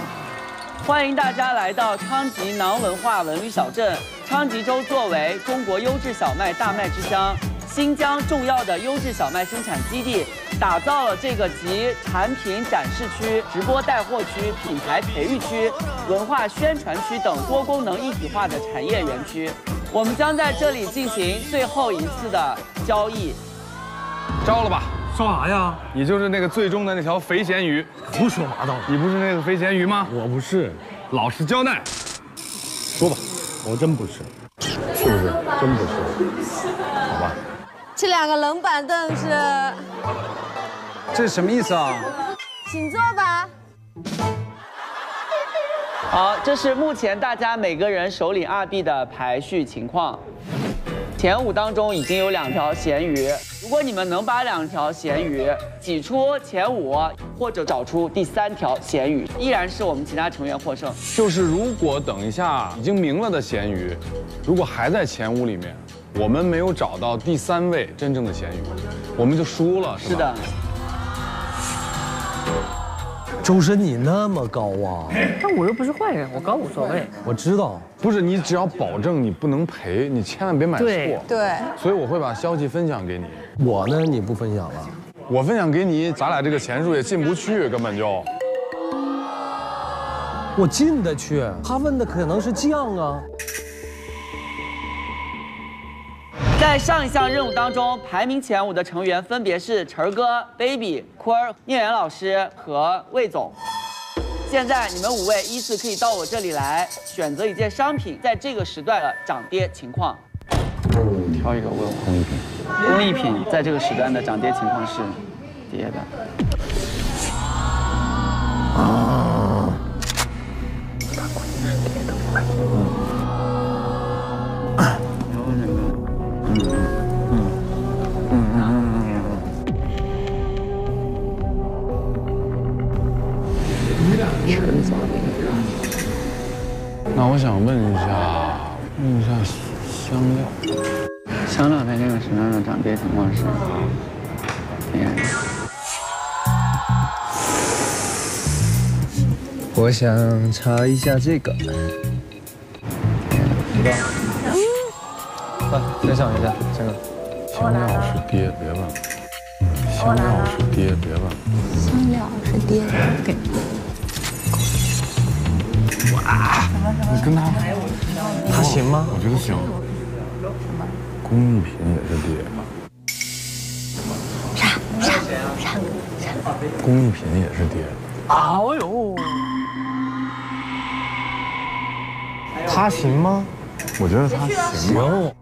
欢迎大家来到昌吉馕文化文旅小镇。昌吉州作为中国优质小麦大麦之乡，新疆重要的优质小麦生产基地，打造了这个集产品展示区、直播带货区、品牌培育区、文化宣传区等多功能一体化的产业园区。我们将在这里进行最后一次的交易。
招了吧？
招啥呀？
你就是那个最终的那条肥咸鱼。
胡说八道！
你不是那个肥咸鱼吗？
我不是。
老实交代，
说吧，我真不是，是不是？真不是。好吧。
这两个冷板凳是？
这是什么意思啊？
请坐吧。
好，这是目前大家每个人手里二币的排序情况。前五当中已经有两条咸鱼，如果你们能把两条咸鱼挤出前五，或者找出第三条咸鱼，依然是我们其他成员获胜。
就是如果等一下已经明了的咸鱼，如果还在前五里面，我们没有找到第三位真正的咸鱼，我们就输了，是吧？
是的。
周深，你那么高啊？
但我又不是坏人，我高无所谓。
我知道，
不是你只要保证你不能赔，你千万别买错。
对
对。
所以我会把消息分享给你。
我呢，你不分享了？
我分享给你，咱俩这个钱数也进不去，根本就。
我进得去，他问的可能是酱啊。
在上一项任务当中，排名前五的成员分别是晨儿哥、baby、坤儿、聂远老师和魏总。现在你们五位依次可以到我这里来选择一件商品，在这个时段的涨跌情况。
挑一个问我。
工艺品。
工艺品在这个时段的涨跌情况是跌的。
啊。
那我想问一下，问一下香料，
香料在这个时段的涨跌情况是。
我想查一下这个，来分享一下这个。
香料是跌，别问了。香料是跌，别问了。
香料是跌，对。
你跟他，
他行吗？
我觉得行。工艺品也是跌。
啥啥啥啥？
工艺品也是跌。
哎呦，他行吗？
我觉得他行。
行。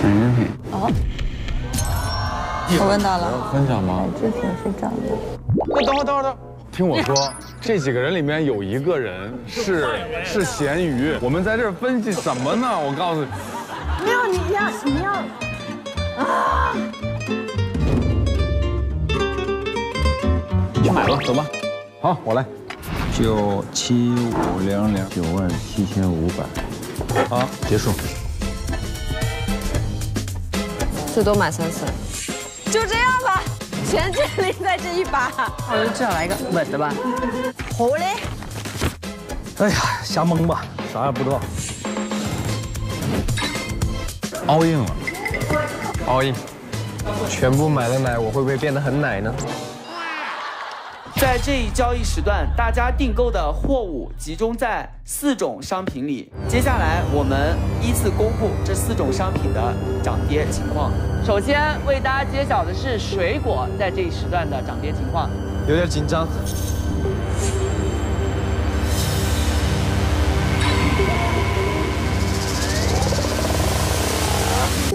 反正品。
哦。我问到了。
分享吗？
制品是涨的。
哎，等会儿等会儿等。听我说，这几个人里面有一个人是是咸鱼，我们在这儿分析什么呢？我告诉你，
没有你要你要啊！
去买吧，走吧。好，我来。
九七五零零九万七千五百，好，结束。
最多买三次。
就这样吧，全建立在这一把。
我就至少来一个稳的吧。
好嘞。
哎呀，瞎蒙吧，啥也不知道。
all in 了
，all in，全部买了奶，我会不会变得很奶呢？
在在这一交易时段，大家订购的货物集中在四种商品里。接下来我们依次公布这四种商品的涨跌情况。首先为大家揭晓的是水果在这一时段的涨跌情况。
有点紧张。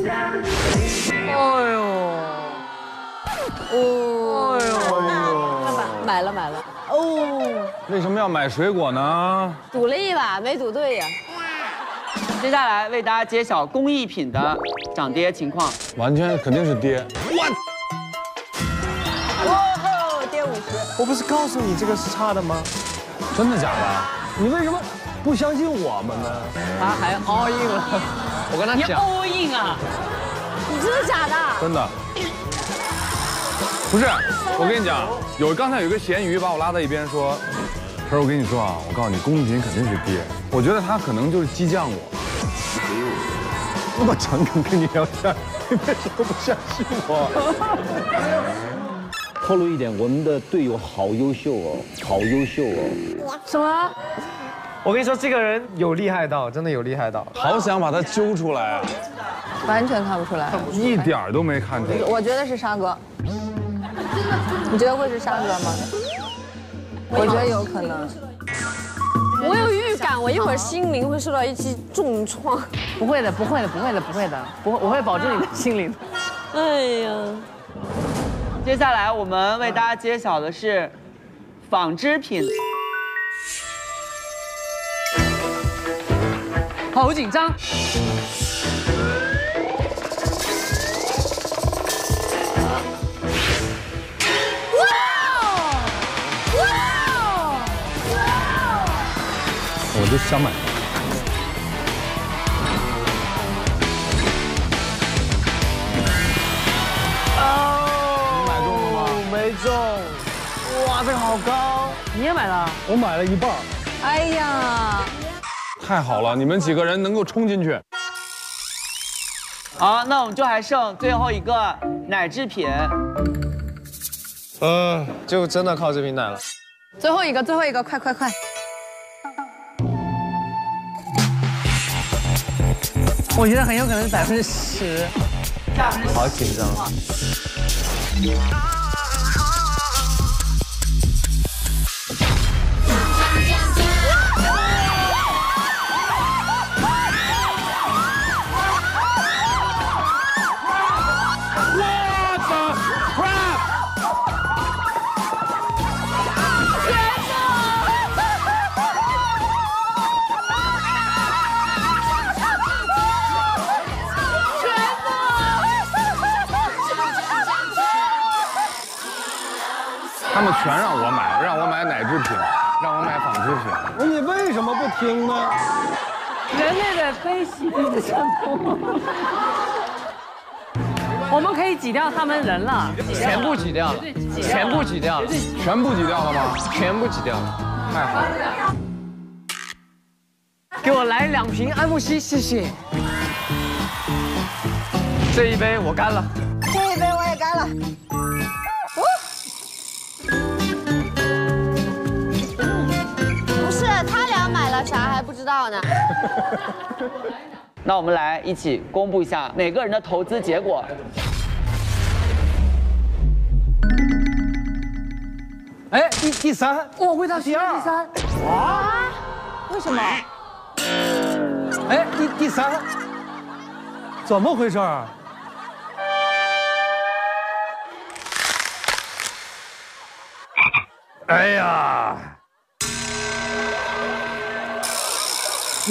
哎呦，哦，哎呦，买了买了，哦，
为什么要买水果呢？
赌了一把没赌对呀。
接下来为大家揭晓工艺品的涨跌情况。
完全肯定是跌。
哇吼，跌五十。
我不是告诉你这个是差的吗？
真的假的？
你为什么不相信我们呢？
他还 all in 了，我跟他你讲，all in 啊！
你真的假的？
真的。不是，我跟你讲，有刚才有一个咸鱼把我拉到一边说，可是我跟你说啊，我告诉你，工艺品肯定是爹。我觉得他可能就是激将我。那么诚恳跟你聊天，你为什么不相信我？
透露一点，我们的队友好优秀哦，好优秀哦。
什么？
我跟你说，这个人有厉害到，真的有厉害到，
好想把他揪出来啊！
完全看不出来。
一点都没看出来。
我觉得是沙哥。你觉得会是沙哥吗？我觉得有可能。我有预感，我一会儿心灵会受到一记重创。
不会的，不会的，不会的，不会的，不会，我会保住你的心灵。
哎呀，
接下来我们为大家揭晓的是纺织品。
好紧张。
就想买。
哦，买中了吗？没中。哇，这个好高。
你也买了？
我买了一半。
哎呀，
太好了，你们几个人能够冲进去。
好，那我们就还剩最后一个奶制品。
嗯，就真的靠这瓶奶了。
最后一个，最后一个，快快快！
我觉得很有可能是百分之十。
好紧张。
他们全让我买，让我买奶制品，让我买纺织品。
那你为什么不听呢？
人类的悲喜的相通。我们可以挤掉他们人了，
全部挤掉了，全部挤掉了，
全部挤掉了吗？
全部挤掉了，
太好了。
给我来两瓶安慕希，谢谢。
这一杯我干了。
这一杯我也干了。
了啥还不知道呢。
那我们来一起公布一下每个人的投资结果。
哎，第第三，
我为他第二，第三。
啊？为什么？
哎，第第三，怎么回事儿？哎呀，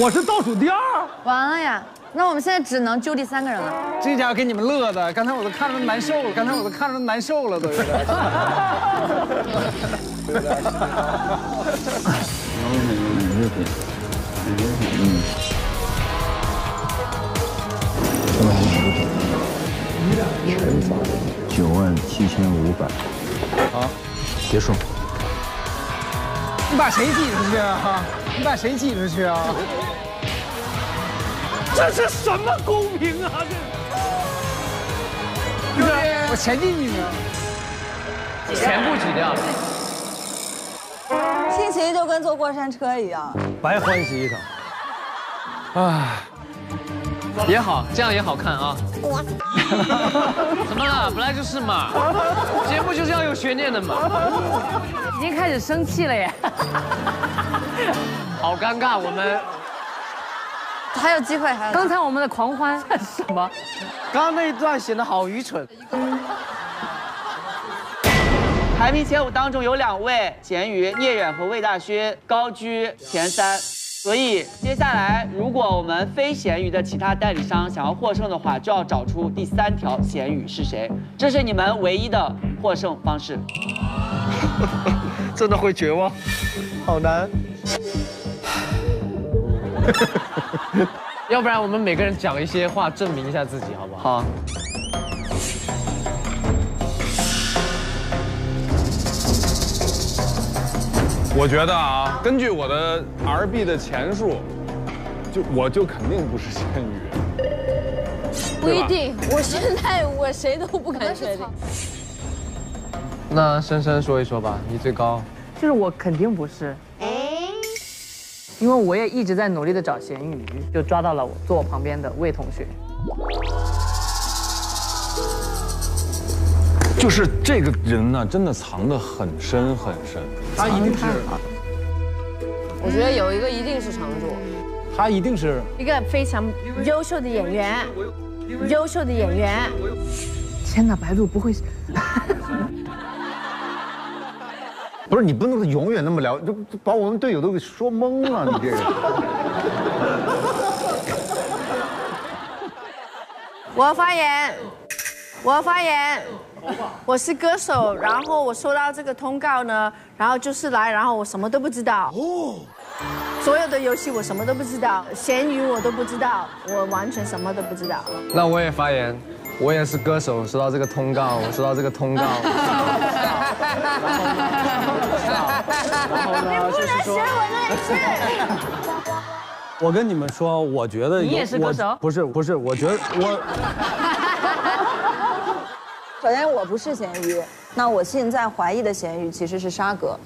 我是倒数第二。
完了呀，那我们现在只能救第三个人了。
这家伙给你们乐的，刚才我都看着难受了，刚才我都看着难受了，都有点。
奶制品，嗯，奶制品，全砸九万七千五百，
好，
结束。
你把谁挤出去啊？你把谁挤出去啊？
这是什么公平啊？这，
我前几名啊，
全部挤掉了。
心情就跟坐过山车一样。
白欢喜一场。
唉，也好，这样也好看啊。怎么了？本来就是嘛，节目就是要有悬念的嘛。
已经开始生气了耶，
好尴尬，我们
还有机会，还有
刚才我们的狂欢 什么？
刚刚那一段显得好愚蠢。
排名前五当中有两位咸鱼聂远和魏大勋高居前三，所以接下来如果我们非咸鱼的其他代理商想要获胜的话，就要找出第三条咸鱼是谁，这是你们唯一的获胜方式。
真的会绝望，好难。要不然我们每个人讲一些话证明一下自己，好不好？
好。
我觉得啊，根据我的 RB 的钱数，就我就肯定不是咸鱼。
不一定，我现在我谁都不敢确定。
那深深说一说吧，你最高。
就是我肯定不是，因为我也一直在努力的找咸鱼，就抓到了我坐我旁边的魏同学。
就是这个人呢，真的藏得很深很深。他一定是，
我觉得有一个一定是常驻，
他一定是
一个非常优秀的演员，优秀的演员。
天哪，白鹿不会？
不是你不能永远那么聊，就把我们队友都给说懵了，你这个。
我要发言，我要发言。我是歌手，然后我收到这个通告呢，然后就是来，然后我什么都不知道。哦。所有的游戏我什么都不知道，咸鱼我都不知道，我完全什么都不知道。
那我也发言，我也是歌手，收到这个通告，我收到这个通告。
然后呢？就是说。
我跟你们说，我觉得
你也是歌手？
不是不是，我觉得我。
首先我不是咸鱼，那我现在怀疑的咸鱼其实是沙哥。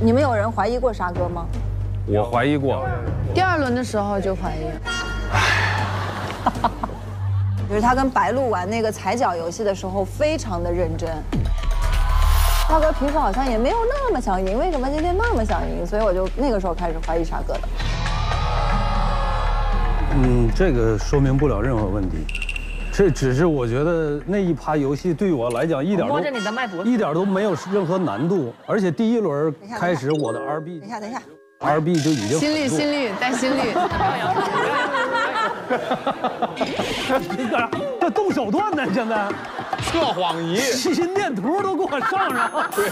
你们有人怀疑过沙哥吗？
我怀疑过。
第二轮的时候就怀疑。
就是他跟白鹿玩那个踩脚游戏的时候非常的认真。沙哥平时好像也没有那么想赢，为什么今天那么想赢？所以我就那个时候开始怀疑沙哥的。
嗯，这个说明不了任何问题。这只是我觉得那一趴游戏对我来讲一点
摸着你的脉搏，
一点都没有任何难度，而且第一轮开始我的 RB，
等一下等一下
，RB 就已经
心率心率带心率，
你干啥？这动手段呢？现在
测谎仪，
心电图都给我上上。
对，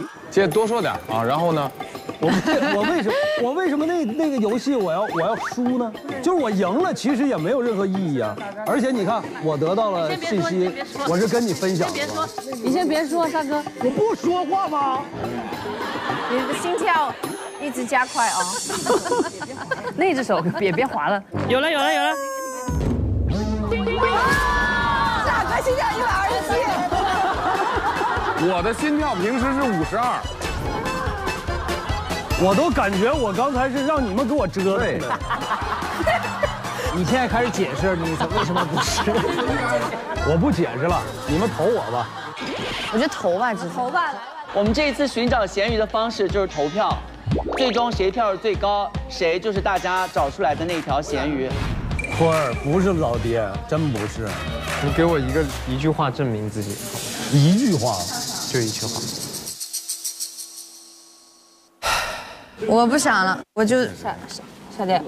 接着多说点啊，然后呢？
我我为什么我为什么那那个游戏我要我要输呢？就是我赢了，其实也没有任何意义啊。而且你看，我得到了信息，我是跟你分享。
别说，你先别说，大哥，
我不说话吗？
你的心跳一直加快啊！
那只手别别滑了。有了有了有了。
大哥心跳一百二十
七。我的心跳平时是五十二。
我都感觉我刚才是让你们给我折腾的。你现在开始解释你为什么不是？我不解释了，你们投我吧。
我觉得投吧，只
投吧。
我们这一次寻找咸鱼的方式就是投票，最终谁票数最高，谁就是大家找出来的那条咸鱼。
坤儿不是老爹，真不是。
你给我一个一句话证明自己。
一句话，
就一句话。
我不想了，我就
下下下跌。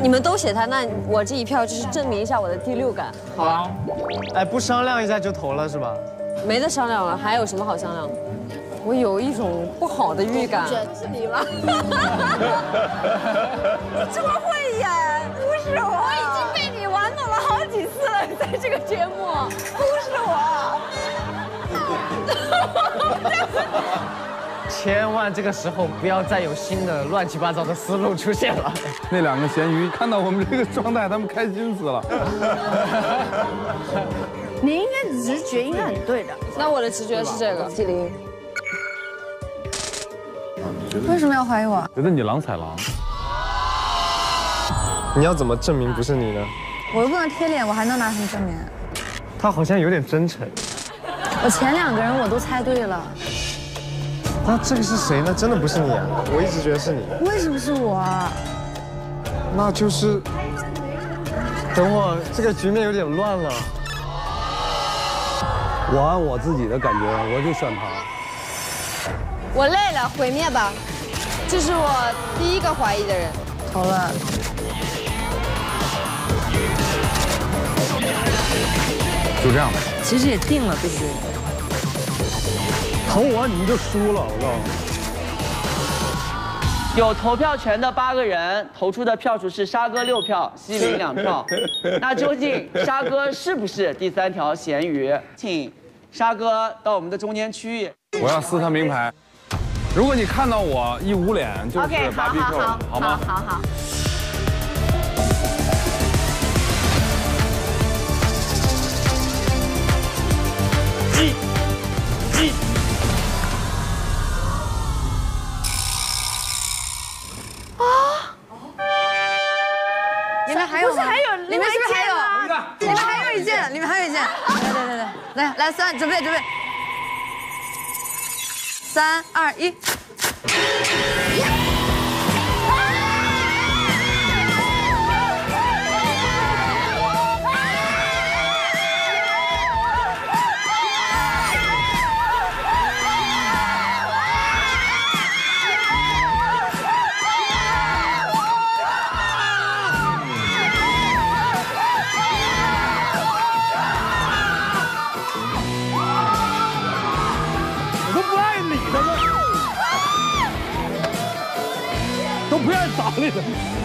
你们都写他，那我这一票就是证明一下我的第六感。
好啊，哎，不商量一下就投了是吧？
没得商量了，还有什么好商量的？我有一种不好的预感。
是你吗？这么会演，不是我。
我已经被了好几次了，在这个节目，不是我。
千万这个时候不要再有新的乱七八糟的思路出现了。
那两个咸鱼看到我们这个状态，他们开心死了。
你应该直觉应该很对的。
那我的直觉是这个，纪灵。
为什么要怀疑我？
觉得你郎才郎。
你要怎么证明不是你呢？
我又不能贴脸，我还能拿什么证明？
他好像有点真诚。
我前两个人我都猜对了，
那这个是谁呢？真的不是你啊！我一直觉得是你。
为什么是我啊？
那就是……等会儿，这个局面有点乱了。
我按我自己的感觉，我就选他。
我累了，毁灭吧！这是我第一个怀疑的人。
投了。
就这样吧。
其实也定了，对不对？
投我你们就输了，我告诉你。
有投票权的八个人投出的票数是沙哥六票，西林两票。那究竟沙哥是不是第三条咸鱼？请沙哥到我们的中间区域。
我要撕他名牌。如果你看到我一捂脸，就是
OK，好
b
好
b
好，
好吗？
好
还有吗？
不是还有
里面是不是还有？
另外一件吗
里面还有一件，里面还有一件。来来来来，来来三，准备准备。三二一。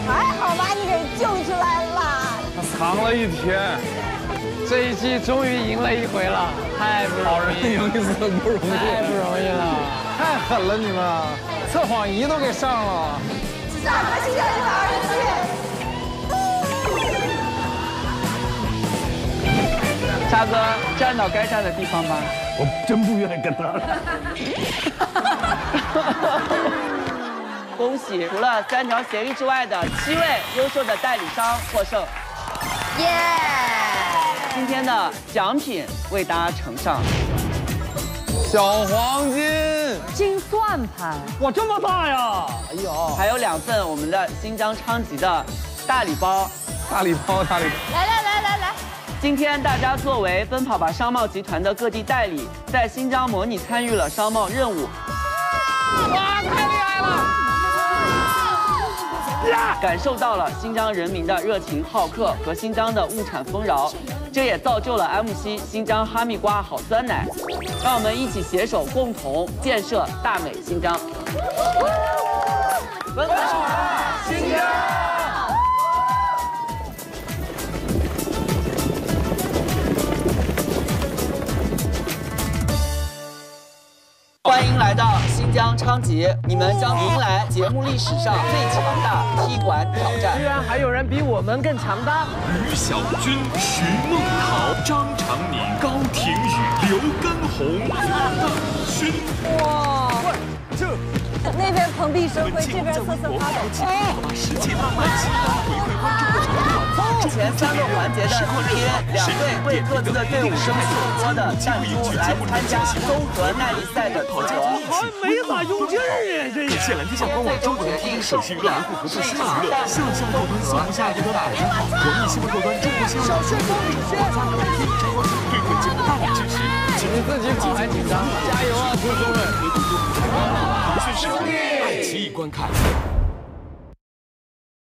还好把你给救出来了。
他藏了一天，
这一季终于赢了一回了，太不容易，
赢一次不容易，
太不容易了。
太狠了你们，测谎仪都给上了。
沙哥现在一百二十
沙哥站到该站的地方吧。
我真不愿意跟他。
恭喜，除了三条咸鱼之外的七位优秀的代理商获胜。
耶！
今天的奖品为大家呈上
小黄金
金算盘，
哇，这么大呀！哎呦，
还有两份我们的新疆昌吉的大礼包。
大礼包，大礼包。
来来来来来，
今天大家作为奔跑吧商贸集团的各地代理，在新疆模拟参与了商贸任务。
哇，太厉害了！
感受到了新疆人民的热情好客和新疆的物产丰饶，这也造就了安慕希新疆哈密瓜好酸奶。让我们一起携手，共同建设大美新疆。奔跑新疆！欢迎来到新疆昌吉，你们将迎来节目历史上最强大踢馆挑战。
居然还有人比我们更强大！
于小军、徐梦桃、张常宁、高廷宇、刘根红、大勋。
哇！
那边蓬荜生辉，这边瑟瑟发抖。
把世界浪漫起来，回馈观众的成长。
前三个环节的，两队为各自的队伍生出多的弹珠来参加综合耐力赛的组合。
还没咋用劲儿啊，这也。
谢蓝天下官网中国电影首席娱乐合作新娱乐，向下客端送下一个百分好，网易新闻客端中国新闻网中国电影我在每天直播对本节目大力支持，请
你自己跑还紧张，加油啊，弟兄们！
腾讯视频爱奇艺观看。